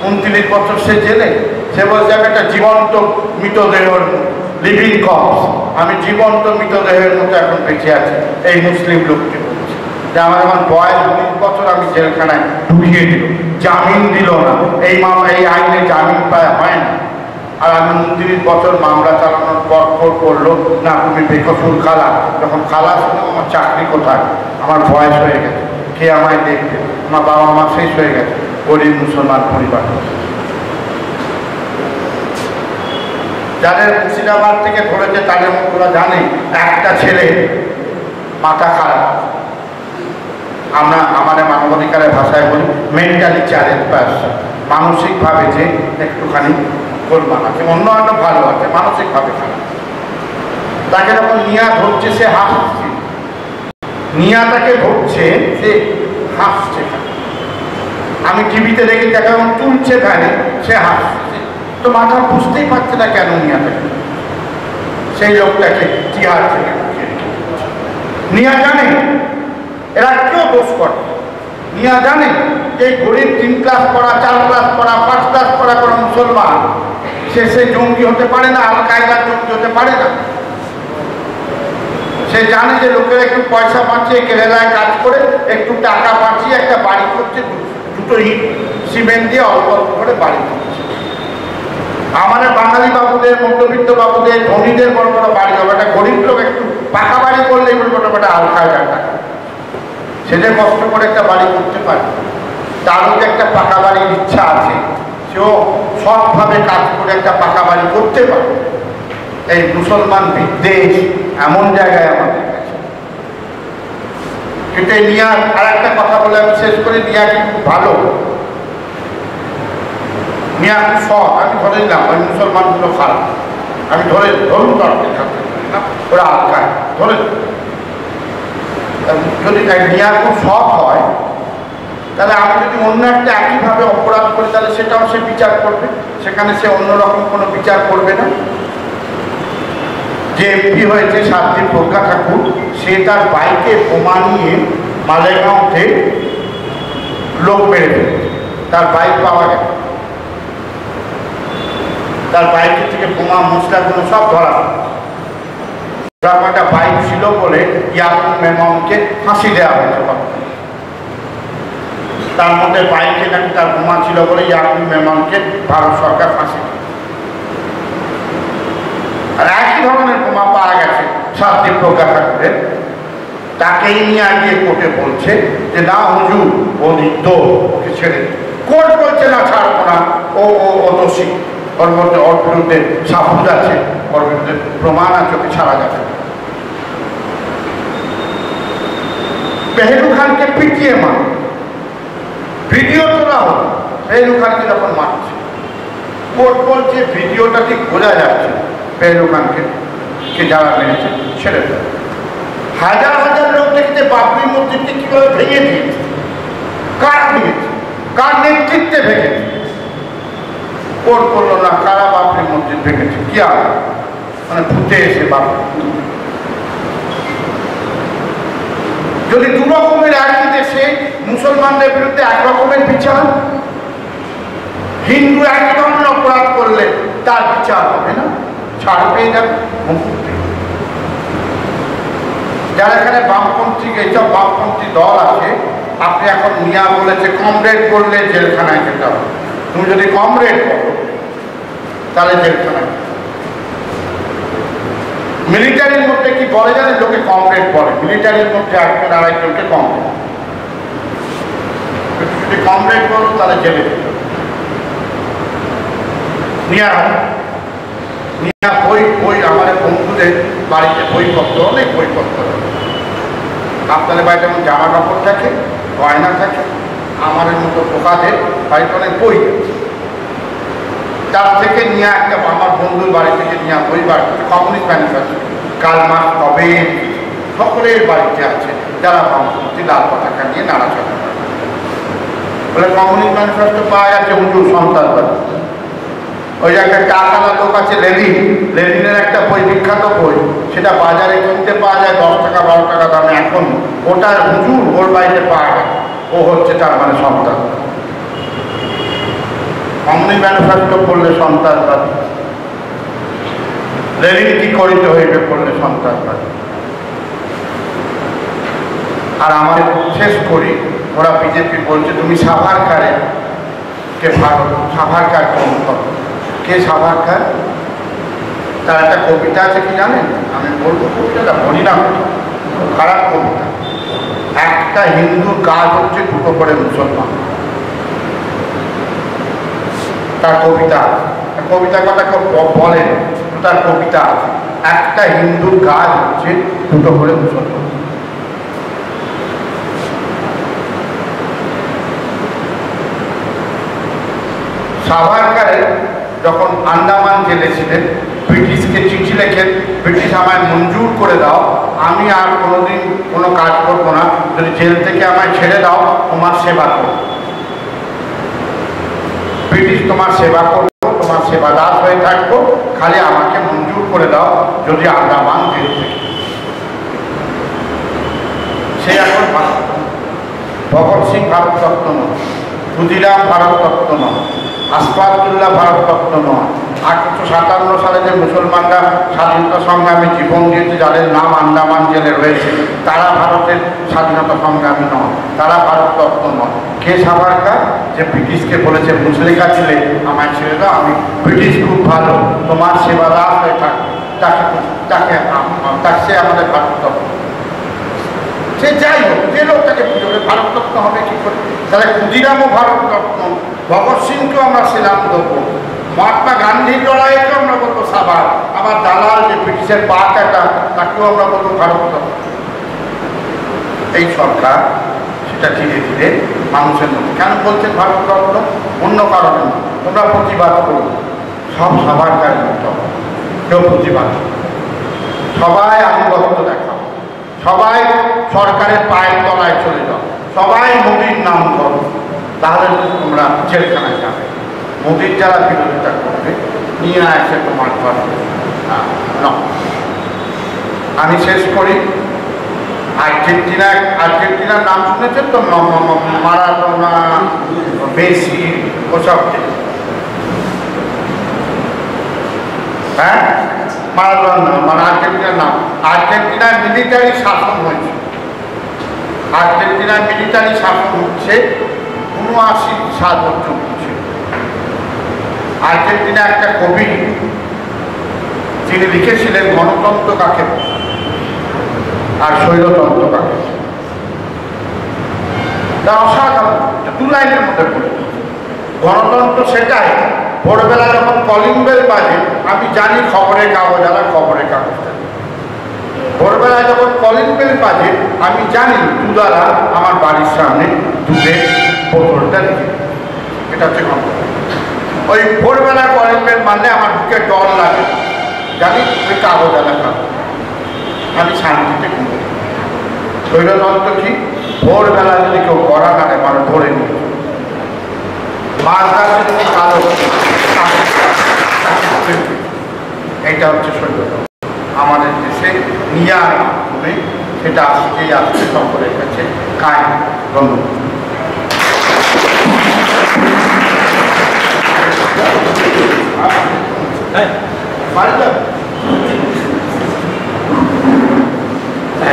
উনত্রিশ বছর সে জেলে। সে বলছে, আমি একটা জীবন্ত মৃতদেহের লিভিং কপস আমি জীবন্ত মৃতদেহের মতো এখন বেঁচে আছি। এই মুসলিম লোককে বলছে, যে আমার এখন বয়স উনিশ বছর আমি জেলখানায় ঢুকিয়ে দিল, জামিন দিল না। এই মামলা, এই আইনে জামিন পায় হয় না। আর আমি উনত্রিশ বছর মামলা চালানোর পর পর করল না, তুমি বেকসুর খালা। যখন খালা শুনে আমার চাকরি কোথায়? আমার বয়স হয়ে গেছে। কে আমায় দেখবে? আমার বাবা মা শেষ হয়ে গেছে। গরিব মুসলমান পরিবার। যাদের মুর্শিদাবাদ থেকে ধরেছে তাদের ওরা জানে, একটা ছেলে মাথা খারাপ। আমরা আমাদের মানবাধিকারের ভাষায় বলি মেন্টালি চ্যালেঞ্জ পার্সন মানসিকভাবে যে একটুখানি গোলমাল আছে অন্য অন্য ভালো আছে, মানসিকভাবে খারাপ। তাকে যখন নিয়া ধরছে, সে হাসছে। নিয়া তাকে ধরছে, সে হাসছে। আমি টিভিতে দেখি তাকে যখন তুলছে ফ্যানে, সে হাসছে। তো মাথা বুঝতেই পারছে না কেন তাকে সেই লোকটাকে টিহার থেকে নিয়া। জানে, এরা কেউ দোষ করে নিয়া জানে যে গরিব তিন ক্লাস পড়া, চার ক্লাস পড়া, পাঁচ ক্লাস পড়া কোনো মুসলমান, সে সে জঙ্গি হতে পারে না, আল কায়দার জঙ্গি হতে পারে না। সে জানে যে লোকেরা একটু পয়সা পাচ্ছে কেরালায় কাজ করে, একটু টাকা পাঠিয়ে একটা বাড়ি করছে দুটো ইট, সিমেন্ট দিয়ে অল্প অল্প করে বাড়ি করছে। আমাদের বাঙালি বাবুদের, মধ্যবিত্ত বাবুদের, ধনীদের বড় বড় বাড়ি হবে। একটা গরিব লোক একটু পাকা বাড়ি করলেই বলব কায়দার টাকা সে যে কষ্ট করে একটা বাড়ি করতে পারে তারও যে একটা পাকা বাড়ির ইচ্ছা আছে। সেও সৎভাবে কাজ করে একটা পাকা বাড়ি করতে পারে। এই মুসলমান বিদ্বেষ এমন জায়গায় আমাদের কাছে। কিন্তু এই নিয়া আর একটা কথা বলে আমি শেষ করে। নিয়া কি খুব ভালো। খুব সৎ আমি ধরে নিলাম, ওই মুসলমানগুলো খারাপ। আমি ধরে ধরুন না ওরা আলকায় ধরে যদি নিয়া খুব সৎ হয়, তাহলে আমি যদি অন্য একটা একইভাবে অপরাধ করি, তাহলে সেটাও সে বিচার করবে। সেখানে সে অন্যরকম কোনো বিচার করবে না। যে এমপি হয়েছে, সাতদিন প্রজ্ঞা ঠাকুর, সে তার বাইকে বোমা নিয়ে মালেগাঁওতে লোক মেরে তার বাইক পাওয়া গেল তার বাইকের থেকে বোমা মশলাগুলো সব ধরা। ওরকম বাইক ছিল বলে ইয়াকুব মেমনকে ফাঁসি দেওয়া হয়েছে। তার মধ্যে বাইকে নাকি তার বোমা ছিল বলে ইয়াকুব মেমনকে ভারত সরকার ফাঁসি আর একই ধরনের বোমা পাওয়া গেছে সাতটি প্রজ্ঞা ঠাকুরের তাকেই নিয়ে গিয়ে কোর্টে বলছে যে, না হুজুর, ও নির্দোষ, ওকে ছেড়ে কোর্ট বলছে, না, ছাড়বো না। ও ও দোষী। ওর মধ্যে ওর বিরুদ্ধে আছে ওর বিরুদ্ধে প্রমাণ আছে ওকে ছাড়া যাবে। পেহেলু খানকে পিটিয়ে মার। ভিডিও তোলা হলো পেহেলু খানকে যখন মারছে, কোর্ট বলছে, ভিডিওটা ঠিক বোঝা যাচ্ছে। পেহেলু খানকে, কে যারা মেরেছে, ছেড়ে দেয়। হাজার হাজার লোক দেখতে বাবরি মসজিদকে কীভাবে ভেঙে দিয়েছে? কার ভেঙেছে কার নেতৃত্বে ভেঙেছে? কোর্ট করল না, কারা বাবরি মসজিদ ভেঙেছে কি আর? মানে ভূতে এসে বাবরি যদি দু রকমের একই দেশে মুসলমানদের বিরুদ্ধে এক রকমের বিচার, হিন্দু এক ধরনের অপরাধ করলে তার বিচার হবে না, ছাড় পেয়ে যাবে মুক্তি। যারা এখানে বামপন্থী, এইসব বামপন্থী দল আছে, আপনি এখন মিয়া বলেছে, কমরেড করলে জেলখানায় যেতে হবে। তুমি যদি কম রেট করো তাহলে জেলখানায় মিলিটারির মধ্যে কি বলে জানে লোকে কম রেট বলে? মিলিটারির মধ্যে একজন আরেকজনকে কমরেড যদি কম রেট করো তাহলে জেলে নিয়া বই বই, আমাদের বন্ধুদের বাড়িতে বইপত্র, অনেক বইপত্র আপনাদের বাড়িতে যেমন জামা কাপড় থাকে, গয়না থাকে আমাদের মতো পোকাদের বাড়িতে অনেক বই। তার থেকে নিয়ে একটা আমার বন্ধুর বাড়ি থেকে নিয়ে বই বাড়ি কমিউনিস্ট ম্যানুফ্যাকচার কাল মাস কবে সকলের বাড়িতে আছে। যারা বামপন্থী লাল পতাকা নিয়ে নাড়াচাড়া করে। বলে কমিউনিস্ট ম্যানুফ্যাকচার পাওয়া যাচ্ছে হুজুর, সন্তান ওই যে একটা টাকালা লোক আছে, লেনিন। লেনিনের একটা বই, বিখ্যাত বই। সেটা বাজারে কিনতে পাওয়া যায়, দশ টাকা, বারো টাকা দামে। এখন ওটার হুজুর ওর বাড়িতে পাওয়া যায়। ও হচ্ছে তার মানে সন্তান। অমনি ম্যানুফ্যাকচার করলে সন্তান পাবে। লেনিন কি করিতে হইবে করলে সন্তান পাবে। আর আমাদের শেষ করি, ওরা বিজেপি বলছে, তুমি সাভারকারে কে ভারত সাভারকার কোন কে সাভারকার তার একটা কবিতা আছে কি জানেন? আমি বলব কবিতাটা বলি না খারাপ কবিতা। একটা হিন্দুর কাজ হচ্ছে দুটো করে মুসলমান তার কবিতা আছে। তার কবিতা কথা বলেন তার কবিতা একটা হিন্দুর কাজ হচ্ছে দুটো করে মুসলমান সাভারকারে যখন আন্দামান জেলে ছিলেন ব্রিটিশকে চিঠি লেখেন ব্রিটিশ আমায় মঞ্জুর করে দাও। আমি আর কোনোদিন কোনো কাজ করব না। যদি জেল থেকে আমায় ছেড়ে দাও, তোমার সেবা করব। ব্রিটিশ তোমার সেবা করব, তোমার সেবা দাস হয়ে থাকব। খালি আমাকে মঞ্জুর করে দাও, যদি আন্দামান জেল থেকে। সে এখন ভগৎ সিং ভারত ভারতরত্ন নয় ক্ষুদিরাম ভারতরত্ন নয় আসফাতুল্লাহ ভারতরত্ন নয়। আঠারোশো সাতান্ন সালে যে মুসলমানরা স্বাধীনতা সংগ্রামে জীবন দিয়েছে যাদের নাম আন্দামান জেলে রয়েছে, তারা ভারতের স্বাধীনতা সংগ্রামী নয়, তারা ভারতরত্ন নয়। কে সাভারকার? যে ব্রিটিশকে বলেছে, মুসলিকা ছিলে ছেড়ে দাও, আমি ব্রিটিশ খুব ভালো, তোমার সেবা দাস হয়ে থাকবে তাকে তাকে তাকে আমাদের ভারতরত্ন। সে যাই হোক, যে লোক তাকে পুজো ভারতরত্ন হবে কি করে? তাহলে ক্ষুদিরামও ভারতরত্ন। ভগৎ সিংকেও আমরা সেলাম দেবো মহাত্মা গান্ধীর লড়াইকেও আমরা বলব সাবার আবার দালাল যে ব্রিটিশের পা কাটা তাকেও আমরা বলব ভারত। এই সরকার, সেটা ধীরে ধীরে মানুষের মধ্যে। কেন বলছেন ভারতরত্ন? অন্য কারণে। তোমরা প্রতিবাদ করো। সব সাবারকার মতো কেউ প্রতিবাদ। সবাই আনুগত্য দেখাও। সবাই সরকারের পায়ের তলায় চলে যাও। সবাই মোদির নাম করো তাহলে তোমরা জেলখানায় যাবে। মোদির যারা বিরোধিতা করবে, নিয়ে আসে তোমার ঘরে। আমি শেষ করি। আর্জেন্টিনা, আর্জেন্টিনার নাম শুনেছেন তো? মারাডোনা, মেসি, ওসব হ্যাঁ? মারাডোনা মানে আর্জেন্টিনার নাম। আর্জেন্টিনার মিলিটারি শাসন হয়েছে। আর্জেন্টিনার মিলিটারি শাসন হচ্ছে উনআশি সাল পর্যন্ত ছিল। আর্জেন্টিনা একটা কবি তিনি লিখেছিলেন গণতন্ত্র কাকে আর স্বৈরতন্ত্র কাকে? অসাধারণ মধ্যে পড়ে গণতন্ত্র সেটাই, ভোরবেলা যখন কলিং বেল বাজে, আমি জানি খবরের কাগজ আলা খবরের কাগজটা ভোরবেলা যখন কলিং বেল বাজে, আমি জানি দুধারা আমার বাড়ির সামনে দুধের বোতলটা রেখে এটা হচ্ছে গণতন্ত্র ওই ভোরবেলা বেল মারলে আমার বুকে ডর লাগে। জানি ওই কাগজ কাগজ আমি শান্তিতে ঘুমো স্বৈরতন্ত্র কি? ভোরবেলা যদি কেউ করা কাটে মানে ধরে নিয়ে। মাঝরাতে যদি কালো এটা হচ্ছে সৈন্যতা আমাদের দেশে নিয়ার মাধ্যমে সেটা আজকেই আসছে সকলের কাছে কায়ম। ধন্যবাদ।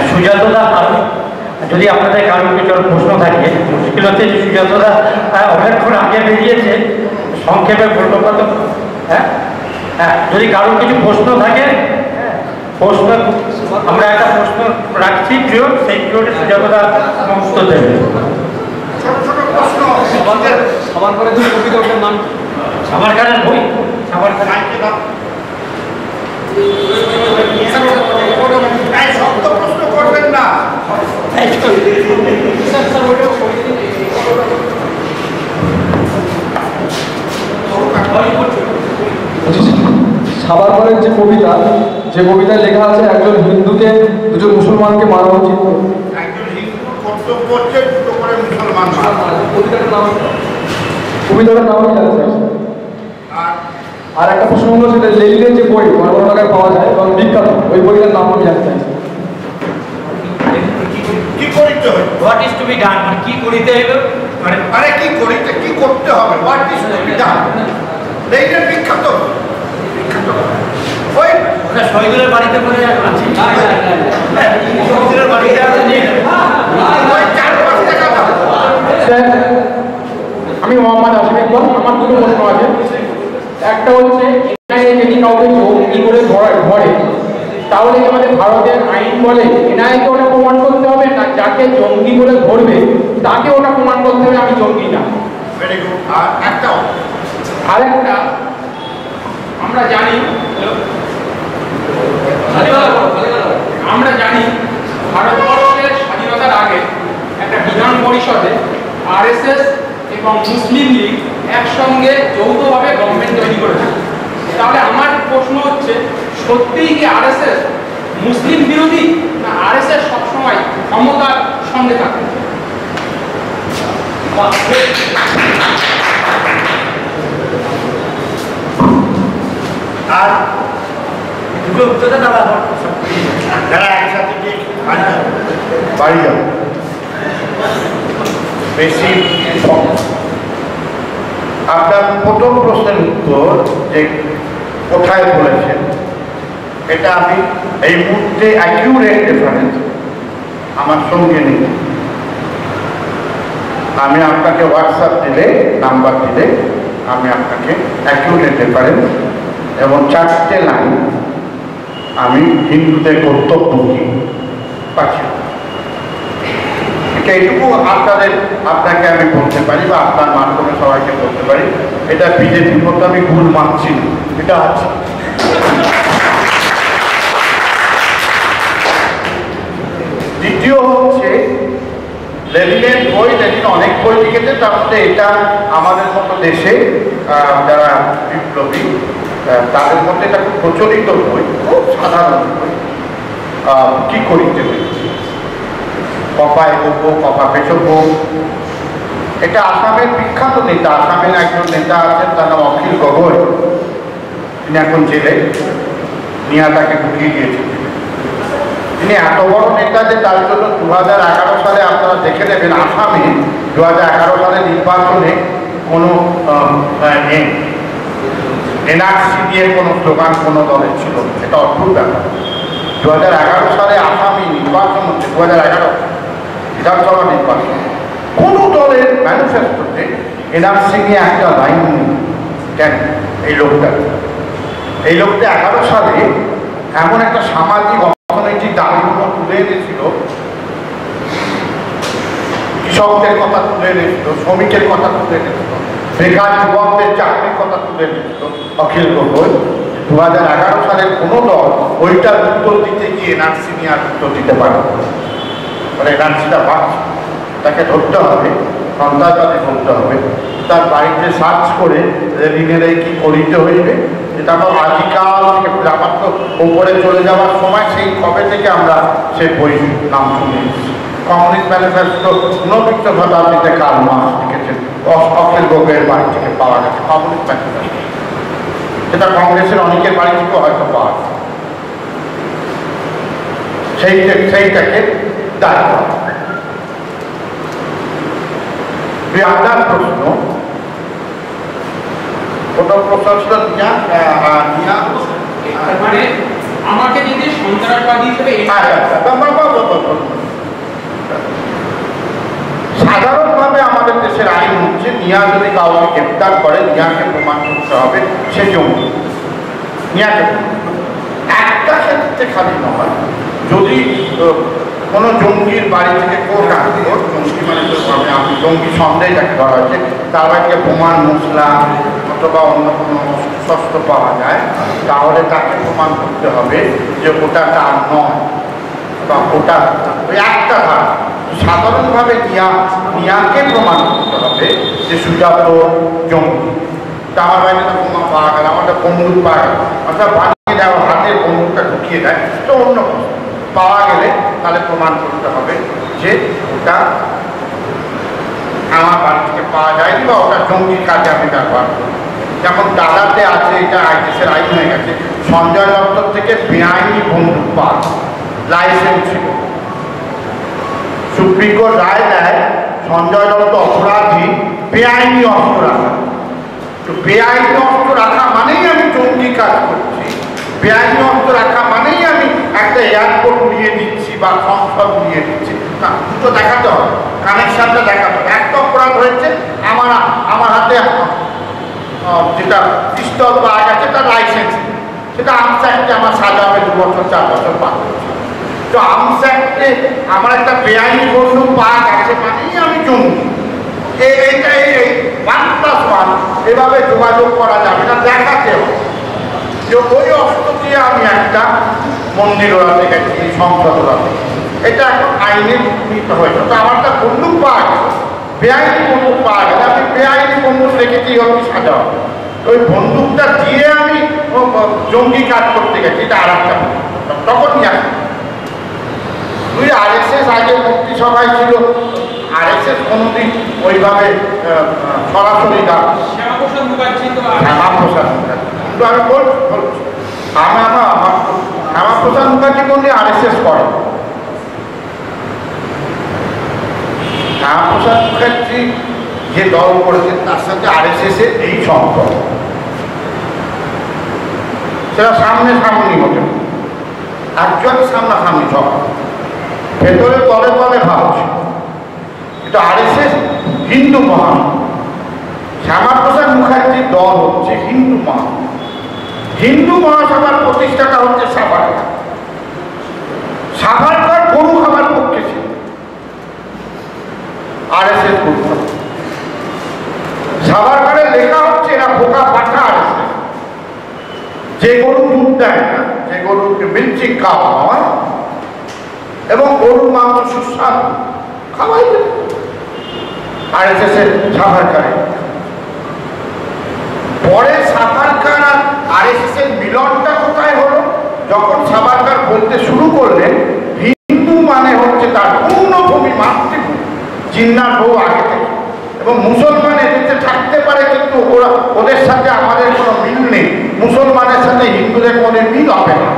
সুজাতদা আমি যদি আপনাদের কারোর কিছু প্রশ্ন থাকে মুশকিল হচ্ছে যে সুজাতদা অনেকক্ষণ আগে বেরিয়েছে সংক্ষেপে বলব হ্যাঁ? হ্যাঁ যদি কারোর কিছু প্রশ্ন থাকে হ্যাঁ, প্রশ্ন আমরা একটা প্রশ্ন রাখছি পিরিয়ড সেই সুজাতদা উত্তর দেবে। ছোট ছোট প্রশ্ন সবার পরে দুই কবিতা ওটার নাম কি? বই। প্রশ্ন করবেন না সাবারকরের যে কবিতা যে কবিতায় লেখা আছে একজন হিন্দুকে দুজন মুসলমানকে মারা উচিত একজন হিন্দুর কর্তব্য হচ্ছে দুটো করে মুসলমান মারা। কবিতাটার নাম কবিতাটার নাম কি জানতে চাইছি? আর? আর একটা প্রশ্ন হলো সেটা লেলিনের যে বই বারো টাকায় পাওয়া যায় এবং বিখ্যাত ওই বইটার নাম আমি জানতে চাইছি কি করিতে হবে what is to be done মানে কি করিতে হইবে? মানে আরে কি করিতে কি করতে হবে? What is to be done এইটা বিখ্যাত। বিখ্যাত। ওই ওটা শহীদুলের বাড়িতে করে আছি। শহীদুলের বাড়িতে আছে যে ওই চার পাঁচ টাকা দাও স্যার আমি মোহাম্মদ আসিফ ইকবাল আমার দুটো প্রশ্ন আছে। একটা হচ্ছে এনআইএ যদি কাউকে জঙ্গি করে ধরে ধরে তাহলে আমাদের ভারতের আইন বলে এনআইকে ওটা প্রমাণ করতে হবে? না যাকে জঙ্গি বলে ধরবে তাকে ওটা প্রমাণ করতে হবে আমি জঙ্গি না। আর একটা আরেকটা আমরা জানি আমরা জানি ভারতবর্ষের স্বাধীনতার আগে একটা বিধান পরিষদে আরএসএস এবং মুসলিম লীগ একসঙ্গে যৌথভাবে গভর্নমেন্ট তৈরি করেছে। তাহলে আমার প্রশ্ন হচ্ছে সত্যিই কি আরএসএস মুসলিম বিরোধী না আরএসএস সবসময় ক্ষমতার সঙ্গে থাকে? আর দুটো উচ্চতা দাদা যারা একসাথে বাড়ি বেশি আপনার প্রথম প্রশ্নের উত্তর যে কোথায় বলেছেন, এটা আমি এই মুহূর্তে অ্যাকিউরেট রেফারেন্স আমার সঙ্গে নেই। আমি আপনাকে হোয়াটসঅ্যাপ দিলে, নাম্বার দিলে আমি আপনাকে অ্যাকিউরেট রেফারেন্স এবং চারটে লাইন আমি হিন্দুদের কর্তব্য কি পাচ্ছি। এইটুকু আপনাদের, আপনাকে আমি বলতে পারি বা আপনার মাধ্যমে সবাইকে বলতে পারি, এটা বিজেপির মতো আমি ভুল মানছি এটা আছে। দ্বিতীয় হচ্ছে, লেনিনের বই, লেনিন অনেক বই লিখেছে, তার মধ্যে এটা আমাদের মতো দেশে যারা বিপ্লবী তাদের মধ্যে এটা খুব প্রচলিত বই, খুব সাধারণ বই। কি করিতে হয়েছে? কপায় গোপো কপা পেছবো এটা আসামের বিখ্যাত নেতা, আসামের একজন নেতা আছেন, তার নাম অখিল গগৈ। তিনি এখন জেলে। নিয়া তাকে ঢুকিয়ে দিয়েছেন। তিনি এত বড় নেতা যে তার জন্য দু হাজার এগারো সালে আপনারা দেখে নেবেন, আসামে দু হাজার এগারো সালে নির্বাচনে কোনো এনআরসি দিয়ে কোনো স্লোগান, কোনো দলের ছিল এটা অদ্ভুত ব্যাপার। দু হাজার এগারো সালে আসামি নির্বাচন হচ্ছে দু হাজার এগারো। বিধানসভা নির্বাচন। কোনো দলের ম্যানিফেস্টোতে এনআরসি নিয়ে একটা লাইন কেন? এই লোকটা। এই লোকটা এগারো সালে এমন একটা সামাজিক অর্থনৈতিক দাবিগুলো তুলে এনেছিল। কৃষকদের কথা তুলে এনেছিল, শ্রমিকের কথা তুলে এনেছিল, বেকার যুবকদের চাকরির কথা তুলে এনেছিল। অখিল গগৈ দু হাজার এগারো সালের কোনো দল ওইটার উত্তর দিতে গিয়ে এনআরসি নিয়ে আর উত্তর দিতে পারে। মানে এনআরসিটা বাড়ছে তাকে ধরতে হবে, সন্ত্রাসবাদী ধরতে হবে। তার বাড়িতে সার্চ করে ঋণের কি করিতে হইবে, এটা আমার আদিকাল থেকে আমার তো উপরে চলে যাওয়ার সময়, সেই কবে থেকে আমরা সেই বই নাম শুনে। কমিউনিস্ট ম্যানিফেস্টো ঊনবিংশ শতাব্দীতে কাল মার্কস লিখেছেন অখিল গগৈয়ের বাড়ি থেকে পাওয়া গেছে, কমিউনিস্ট ম্যানিফেস্টো। সেটা কংগ্রেসের অনেকের বাড়ি থেকে হয়তো পাওয়া সেই সেইটাকে করা আপনার প্রশ্ন প্রথম প্রশ্ন নিয়া নিয়া মানে আমাকে যদি সন্ত্রাসবাদী হিসেবে আচ্ছা, আচ্ছা, বা। সাধারণভাবে আমাদের দেশের আইন হচ্ছে নিয়া যদি কাউকে গ্রেপ্তার করে নিয়াকে প্রমাণ করতে হবে সে জঙ্গি। নিয়াকে। একটা ক্ষেত্রে খালি নয় যদি কোনো জঙ্গির বাড়ি থেকে আসলো জঙ্গি মানে আমি জঙ্গি সন্দেহ যাকে ধরা হয়েছে, তার বাড়িতে বোমান মশলা অথবা অন্য কোনো শস্ত্র পাওয়া যায়, তাহলে তাকে প্রমাণ করতে হবে যে ওটা তার নয় বা ওটা ওই একটা ধারা। সাধারণভাবে নিয়া নিয়াকে প্রমাণ করতে হবে যে সুজাত জঙ্গি। তা আমার বাইরে তো বোমা পাওয়া গেল আমারটা বন্দুক পাওয়া গেল। অর্থাৎ বানিয়ে দেওয়া হাতের বন্দুকটা ঢুকিয়ে দেয়, তো অন্য। পাওয়া গেলে তাহলে প্রমাণ করতে হবে যে ওটা আমার বাড়ি থেকে পাওয়া যায়নি বা ওটা জঙ্গি কাজে আমি ব্যবহার করি। যেমন দাদাতে আছে, এটা আইএসের আইন হয়ে গেছে, সঞ্জয় দপ্তর থেকে বেআইনি বন্দুক পাওয়া লাইসেন্স ছিল। সুপ্রিম কোর্ট রায় দেয়, সঞ্জয় দত্ত অপরাধী, বেআইনি অস্ত্র রাখা। তো বেআইনি অস্ত্র রাখা মানেই আমি জঙ্গি কাজ করছি। বেআইনি অস্ত্র রাখা মানেই আমি একটা এয়ারপোর্ট নিয়ে দিচ্ছি বা সংসদ নিয়ে দিচ্ছি দুটো দেখাতে হবে, কানেকশনটা দেখাতে হবে। একটা অপরাধ হয়েছে, আমার আমার হাতে যেটা পিস্তল পাওয়া গেছে তার লাইসেন্স সেটা আর্মস অ্যাক্টে আমার সাজা হবে, দু বছর, চার বছর, পাঁচ বছর। তো আর্মস অ্যাক্টে আমার একটা বেআইনি বন্দুক পাক আছে, মানেই আমি জঙ্গি। এই এইটা, এই ওয়ান প্লাস ওয়ান এভাবে যোগাযোগ করা যাবে না, দেখাতে হবে। যে ওই অস্ত্র দিয়ে আমি একটা মন্দির ওড়াতে সংসদ ওড়াতে গেছি। এটা এখন আইনে নিতে হয়েছে। তো আমার একটা বন্দুক পাওয়া গেছে বেআইনি বন্দুক পাওয়া গেলে। আমি বেআইনি বন্দুক রেখেছি আমি সাজা হবে ওই বন্দুকটা দিয়ে আমি জঙ্গি কাজ করতে গেছি। এটা আর একটা তখন তুই আর এস এস আগে মন্ত্রিসভায় ছিল। আরএসএস কোনোদিন ওইভাবে আহ, আহ, সরাসরি না। শ্যামাপ্রসাদ মুখার্জি কিন্তু আমি বলছি বলছি। আমি আমার আমার শ্যামাপ্রসাদ মুখার্জি কোনদিন আর এস এস করে শ্যামাপ্রসাদ মুখার্জি যে দল করেছেন তার সাথে আরএসএস এর এই সম্পর্ক। সেটা সামনে সামনি হতে অ্যাকচুয়ালি সামনাসামনি সব। ভেতরে তলে তলে ভাবছে এটা আরএসএস হিন্দু মহান। শ্যামাপ্রসাদ মুখার্জির দল হচ্ছে হিন্দু মহা হিন্দু মহাসভার প্রতিষ্ঠাতা হচ্ছে সাভারকার সাভারকার গরু খাবার পক্ষে ছিল আর লেখা হচ্ছে এরা বোকা পাঠা আর যে গরু দুধ দেয় না, যে গরুকে মিল্চিং খাওয়া হয় এবং গরুর মাংস সুস্বাদু খাওয়াই আর এস এস এর পরে সাভারকার আর আরএসএস এর মিলনটা কোথায় হলো? যখন সাভারকার বলতে শুরু করলেন, হিন্দু মানে হচ্ছে তার পূর্ণভূমি, মাতৃভূমি। জিন্নার বউ আগে থেকে। এবং মুসলমান এদেরতে থাকতে পারে কিন্তু ওরা ওদের সাথে আমাদের কোনো মিল নেই। মুসলমানের সাথে হিন্দুদের কোনো মিল হবে না।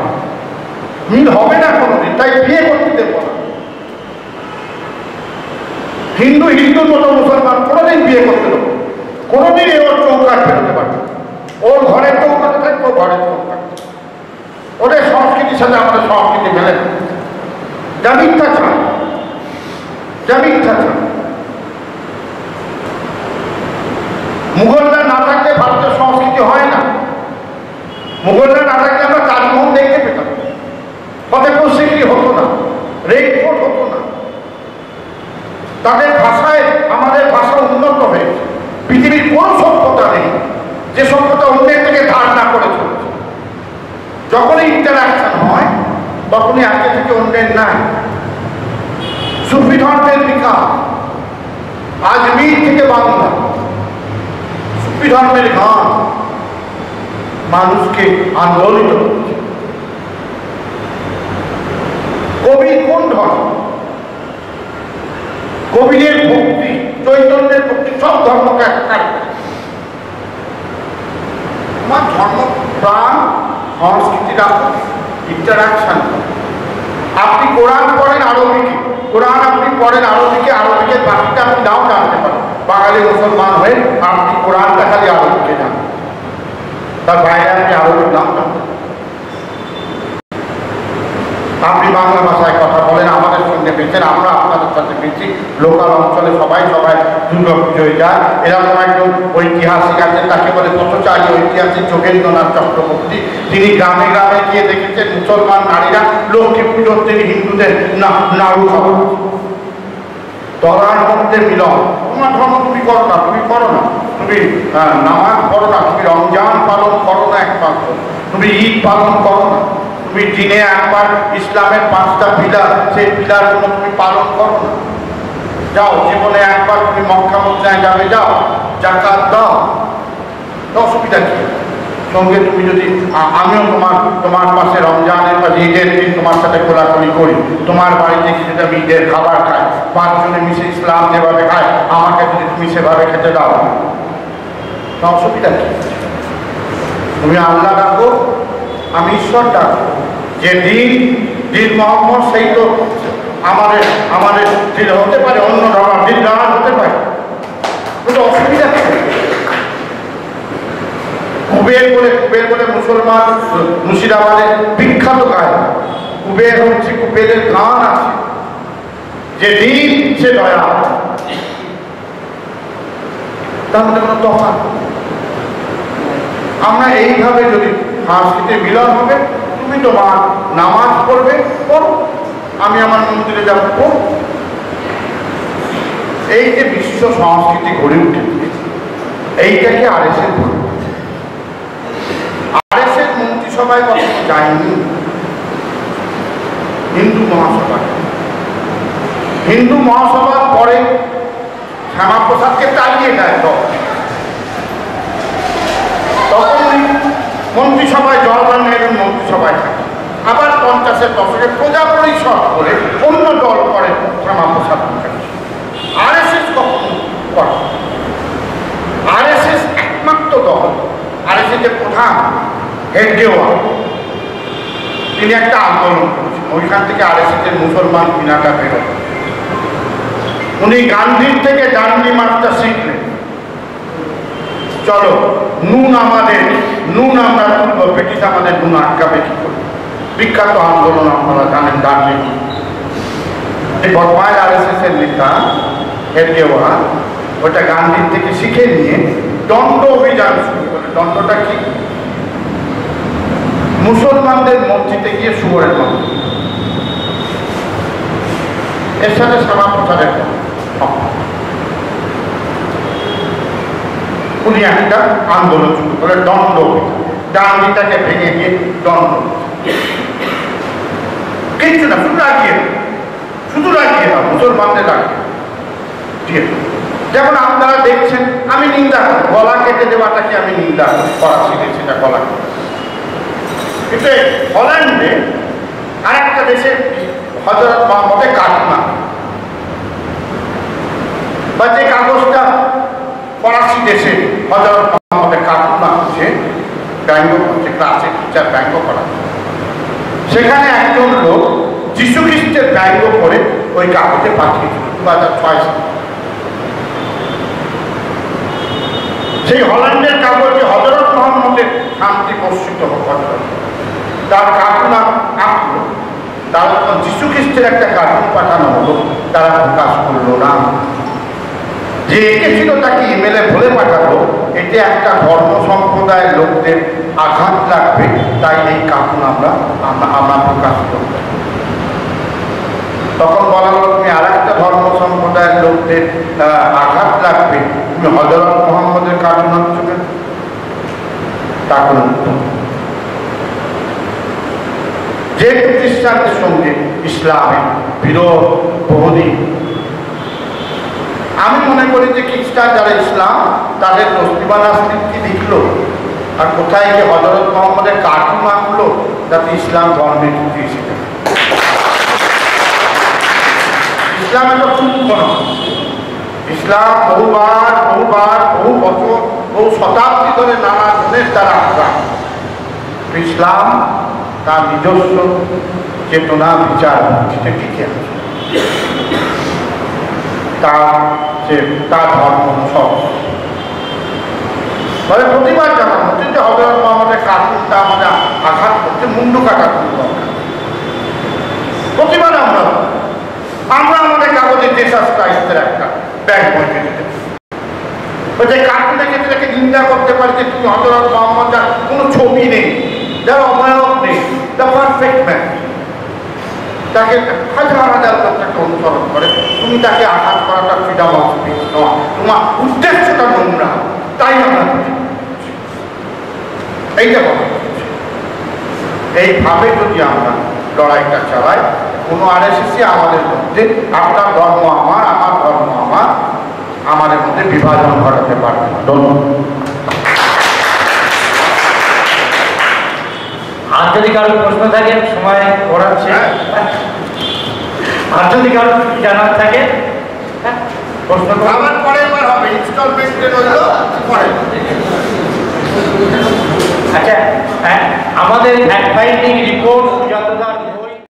মিল হবে না কোনোদিন, তাই বিয়ে করতে দেবো না। হিন্দু হিন্দুর মতো মুসলমান কোনোদিন বিয়ে করতে দেবো। কোনোদিন ওর চৌকাট ফেরোতে পারবে। ওর ঘরের চৌকাটে থাকবে, ও ঘরের চৌকাট ওদের সংস্কৃতির সাথে আমাদের সংস্কৃতি মেলে যা মিথ্যাচার। যা মুঘলরা না থাকলে ভারতের সংস্কৃতি হয় না। মুঘলরা না থাকলে আমরা তাজমহল দেখতে পেতাম। ফতেপুর সিক্রি হতো না রেড ফোর্ট হতো না। তাদের ভাষায়, আমাদের ভাষা উন্নত হয়েছে। পৃথিবীর কোনো সভ্যতা নেই যে সভ্যতা অন্যের থেকে ধার না করে চলছে। যখনই ইন্টারাকশন হয়, তখনই আজকে সুফি বিকাশ আজমির থেকে বাংলা সুফি গান মানুষকে আন্দোলিত কবি কোন ধর্ম? কবিরের ভক্তি, চৈতন্যের ভক্তি, সব ধর্মকে করে। আমার ধর্ম, প্রাণ, সংস্কৃতি রাখুন ইন্টারাকশন আপনি কোরআন পড়েন আরবিকে কোরআন আপনি পড়েন আরবিকে আরবিকের বাকিটা আপনি নাও জানতে পারেন বাঙালি মুসলমান হয়ে আপনি কোরআনটা খালি আরবিকে জানেন তার বাইরে আপনি আরবির নাম জানতে পারেন। আপনি বাংলা ভাষায় কথা বলেন, আমাদের সঙ্গে পেয়েছেন আমরা আপনাদের সাথে পেয়েছি লোকাল অঞ্চলে সবাই সবাই দুর্গা পুজোয় যায়। এরকম একজন ঐতিহাসিক আছেন, তাকে বলে তথচারী ঐতিহাসিক যোগেন্দ্রনাথ চক্রবর্তী। তিনি গ্রামে গ্রামে গিয়ে দেখেছেন মুসলমান নারীরা লক্ষ্মী পুজোর তিনি হিন্দুদের নাড়ু তলার মধ্যে মিলন। তোমার ধর্ম তুমি করো না, তুমি করো না। তুমি নামাজ করো না, তুমি রমজান পালন করো না একমাত্র। তুমি ঈদ পালন করো না। তুমি দিনে একবার ইসলামের পাঁচটা পিলার সেই পিলারগুলো তুমি পালন করো না। যাও, জীবনে একবার তুমি মক্কা মদিনায় যাবে, যাও জাকাত দাও। অসুবিধা কি? সঙ্গে তুমি যদি আমিও তোমার তোমার পাশে রমজানের বা ঈদের দিন তোমার সাথে কোলাকুলি করি। তোমার বাড়িতে যদি আমি ঈদের খাবার খাই, পাঁচজনে মিশে ইসলাম যেভাবে খায়, আমাকে যদি তুমি সেভাবে খেতে দাও। অসুবিধা কি? তুমি আল্লাহ ডাকো আমি ঈশ্বর ডাকো যে দিন দিন মোহাম্মদ সেই তো আমাদের আমাদের দিন হতে পারে, অন্য ধর্ম, দিন দাঁড়ান হতে পারে। কিন্তু অসুবিধা কুবের বলে কুবের বলে মুসলমান, মুর্শিদাবাদে বিখ্যাত গায় কুবের হচ্ছে কুবেরের গান আছে। যে দিন, সে দয়া। তার মধ্যে কোনো তফাৎ আমরা এইভাবে যদি সংস্কৃতি মিলন হবে, তুমি তোমার নামাজ পড়বে, পড়ো। আমি আমার মন্দিরে যাব এই যে বিশ্ব সংস্কৃতি গড়ে উঠেছে এইটাকে আর এসে আর এসে মন্ত্রিসভায় কখনো যায়নি। হিন্দু মহাসভায়। হিন্দু মহাসভার পরে শ্যামাপ্রসাদকে তাড়িয়ে দেয় তখন উনি মন্ত্রিসভায় জওয়াহরলাল নেহরু মন্ত্রিসভায় থাকে। আবার পঞ্চাশের দশকে প্রজা পরিষদ করে অন্য দল করে Shyamaprasad Mukherjee R S S কখনো আর এস এস একমাত্র দল আর এস এস প্রধান হেডগেওয়ার তিনি একটা আন্দোলন করেছেন। ওইখান থেকে আর এস এর মুসলমান কিনাটা বেরোয়। উনি গান্ধীর থেকে ডান্ডি মারটা শিখলেন। চলো, নুন আমাদের, নুন আমরা তুলবো ব্রিটিশ আমাদের নুন আটকাবে কি করে? বিখ্যাত আন্দোলন আপনারা জানেন, দার্জিলিং। এই আর এস এস এর নেতা হেরগেওয়া ওটা গান্ধীর থেকে শিখে নিয়ে দণ্ড অভিযান শুরু করে। দণ্ডটা কি? মুসলমানদের মসজিদে গিয়ে শুয়োরের মন্দির এর সাথে প্রসাদের সম্পর্ক। উনি একটা আন্দোলন শুরু করে, দণ্ড ডান্ডিটাকে ভেঙে দিয়ে দণ্ড কিচ্ছু না, শুধু দাও। শুধু লাগিয়ে দাও মুসলমানদের দাও। যেমন আপনারা দেখছেন, আমি নিন্দা গলা কেটে দেওয়াটাকে আমি নিন্দা করা শিখেছি সেটা গলা। কিন্তু হল্যান্ডে আর একটা দেশে হজরত মোহাম্মদের কাটমা বা যে কাগজটা ফরাসি দেশে হজরত মোহাম্মদের কাটমা হচ্ছে ব্যঙ্গ করছে ক্লাসে টিচার ব্যঙ্গ করা সেখানে একজন লোক যিশু খ্রিস্টের ব্যঙ্গ করে ওই কাগজে পাঠিয়েছিল দু সেই হল্যান্ডের কাগজে হজরত মোহাম্মদের শান্তি বর্ষিত হজরত। তার কার্টুন আঁকলো তারা যখন যিশু খ্রিস্টের একটা কার্টুন পাঠানো হলো, তারা প্রকাশ করল না যে এঁকেছিল তাকে ইমেলে বলে পাঠালো। এতে একটা ধর্ম সম্প্রদায়ের লোকদের আঘাত লাগবে। তাই এই কার্টুন আমরা আমরা প্রকাশ করব। তখন বলা হলো, তুমি আর একটা ধর্ম সম্প্রদায়ের লোকদের আঘাত লাগবে। তুমি হজরত মোহাম্মদের কার্টুন হচ্ছে কেন? তার কোনো নেই। খ্রিস্টানদের সঙ্গে ইসলামের বিরোধ বহুদিন আমি মনে করি যে খ্রিস্টান যারা ইসলাম, তাদের তসলিমা নাসরিন কি লিখলো আর কোথায় গিয়ে হজরত মোহাম্মদের কার্টুন আঁকলো যাতে ইসলাম ধর্মের ঢুকে এসেছে ইসলাম একটা নয়। ইসলাম বহুবার বহুবার, বহু বছর, বহু শতাব্দী ধরে নানা জনের দ্বারা আক্রান্ত ইসলাম তার নিজস্ব চেতনা, বিচার বুদ্ধিতে টিকে আছে? তার যে তার ধর্ম সব। ফলে প্রতিবাদ জানানো হচ্ছে যে হজরত মোহাম্মদের কার্টুনটা আমাদের আঘাত করছে, মুন্ডু কাটা প্রতিবাদ আমরা আমরা আমাদের কাগজে জেসাস ক্রাইস্টের একটা ব্যাগ বইতে দিতে যে কার্টুনে ক্ষেত্রে নিন্দা করতে পারি যে তুমি হজরত মোহাম্মদ কোনো ছবি নেই, যার অবয়ব নেই দ্য পারফেক্ট ম্যান তাকে হাজার হাজার লোক অনুসরণ করে। তুমি তাকে আঘাত করাটা ফ্রিডম অফ স্পিচ নয়। তোমার উদ্দেশ্যটা নোংরা। তাই আমরা। এইটা বলা এইভাবে যদি আমরা লড়াইটা চালাই, কোনো আরএসএসই আমাদের মধ্যে, আপনার ধর্ম আমার আমার ধর্ম আমার। আমাদের মধ্যে বিভাজন ঘটাতে পারবে না। ধন্যবাদ। আর যদি কারও প্রশ্ন থাকে সময় পড়াচ্ছে। আর যদি কারও জানার থাকে। প্রশ্ন। আবার পরের বার হবে ইনস্টলমেন্টে রইল পরে আচ্ছা হ্যাঁ, আমাদের রিপোর্ট সুজাতদার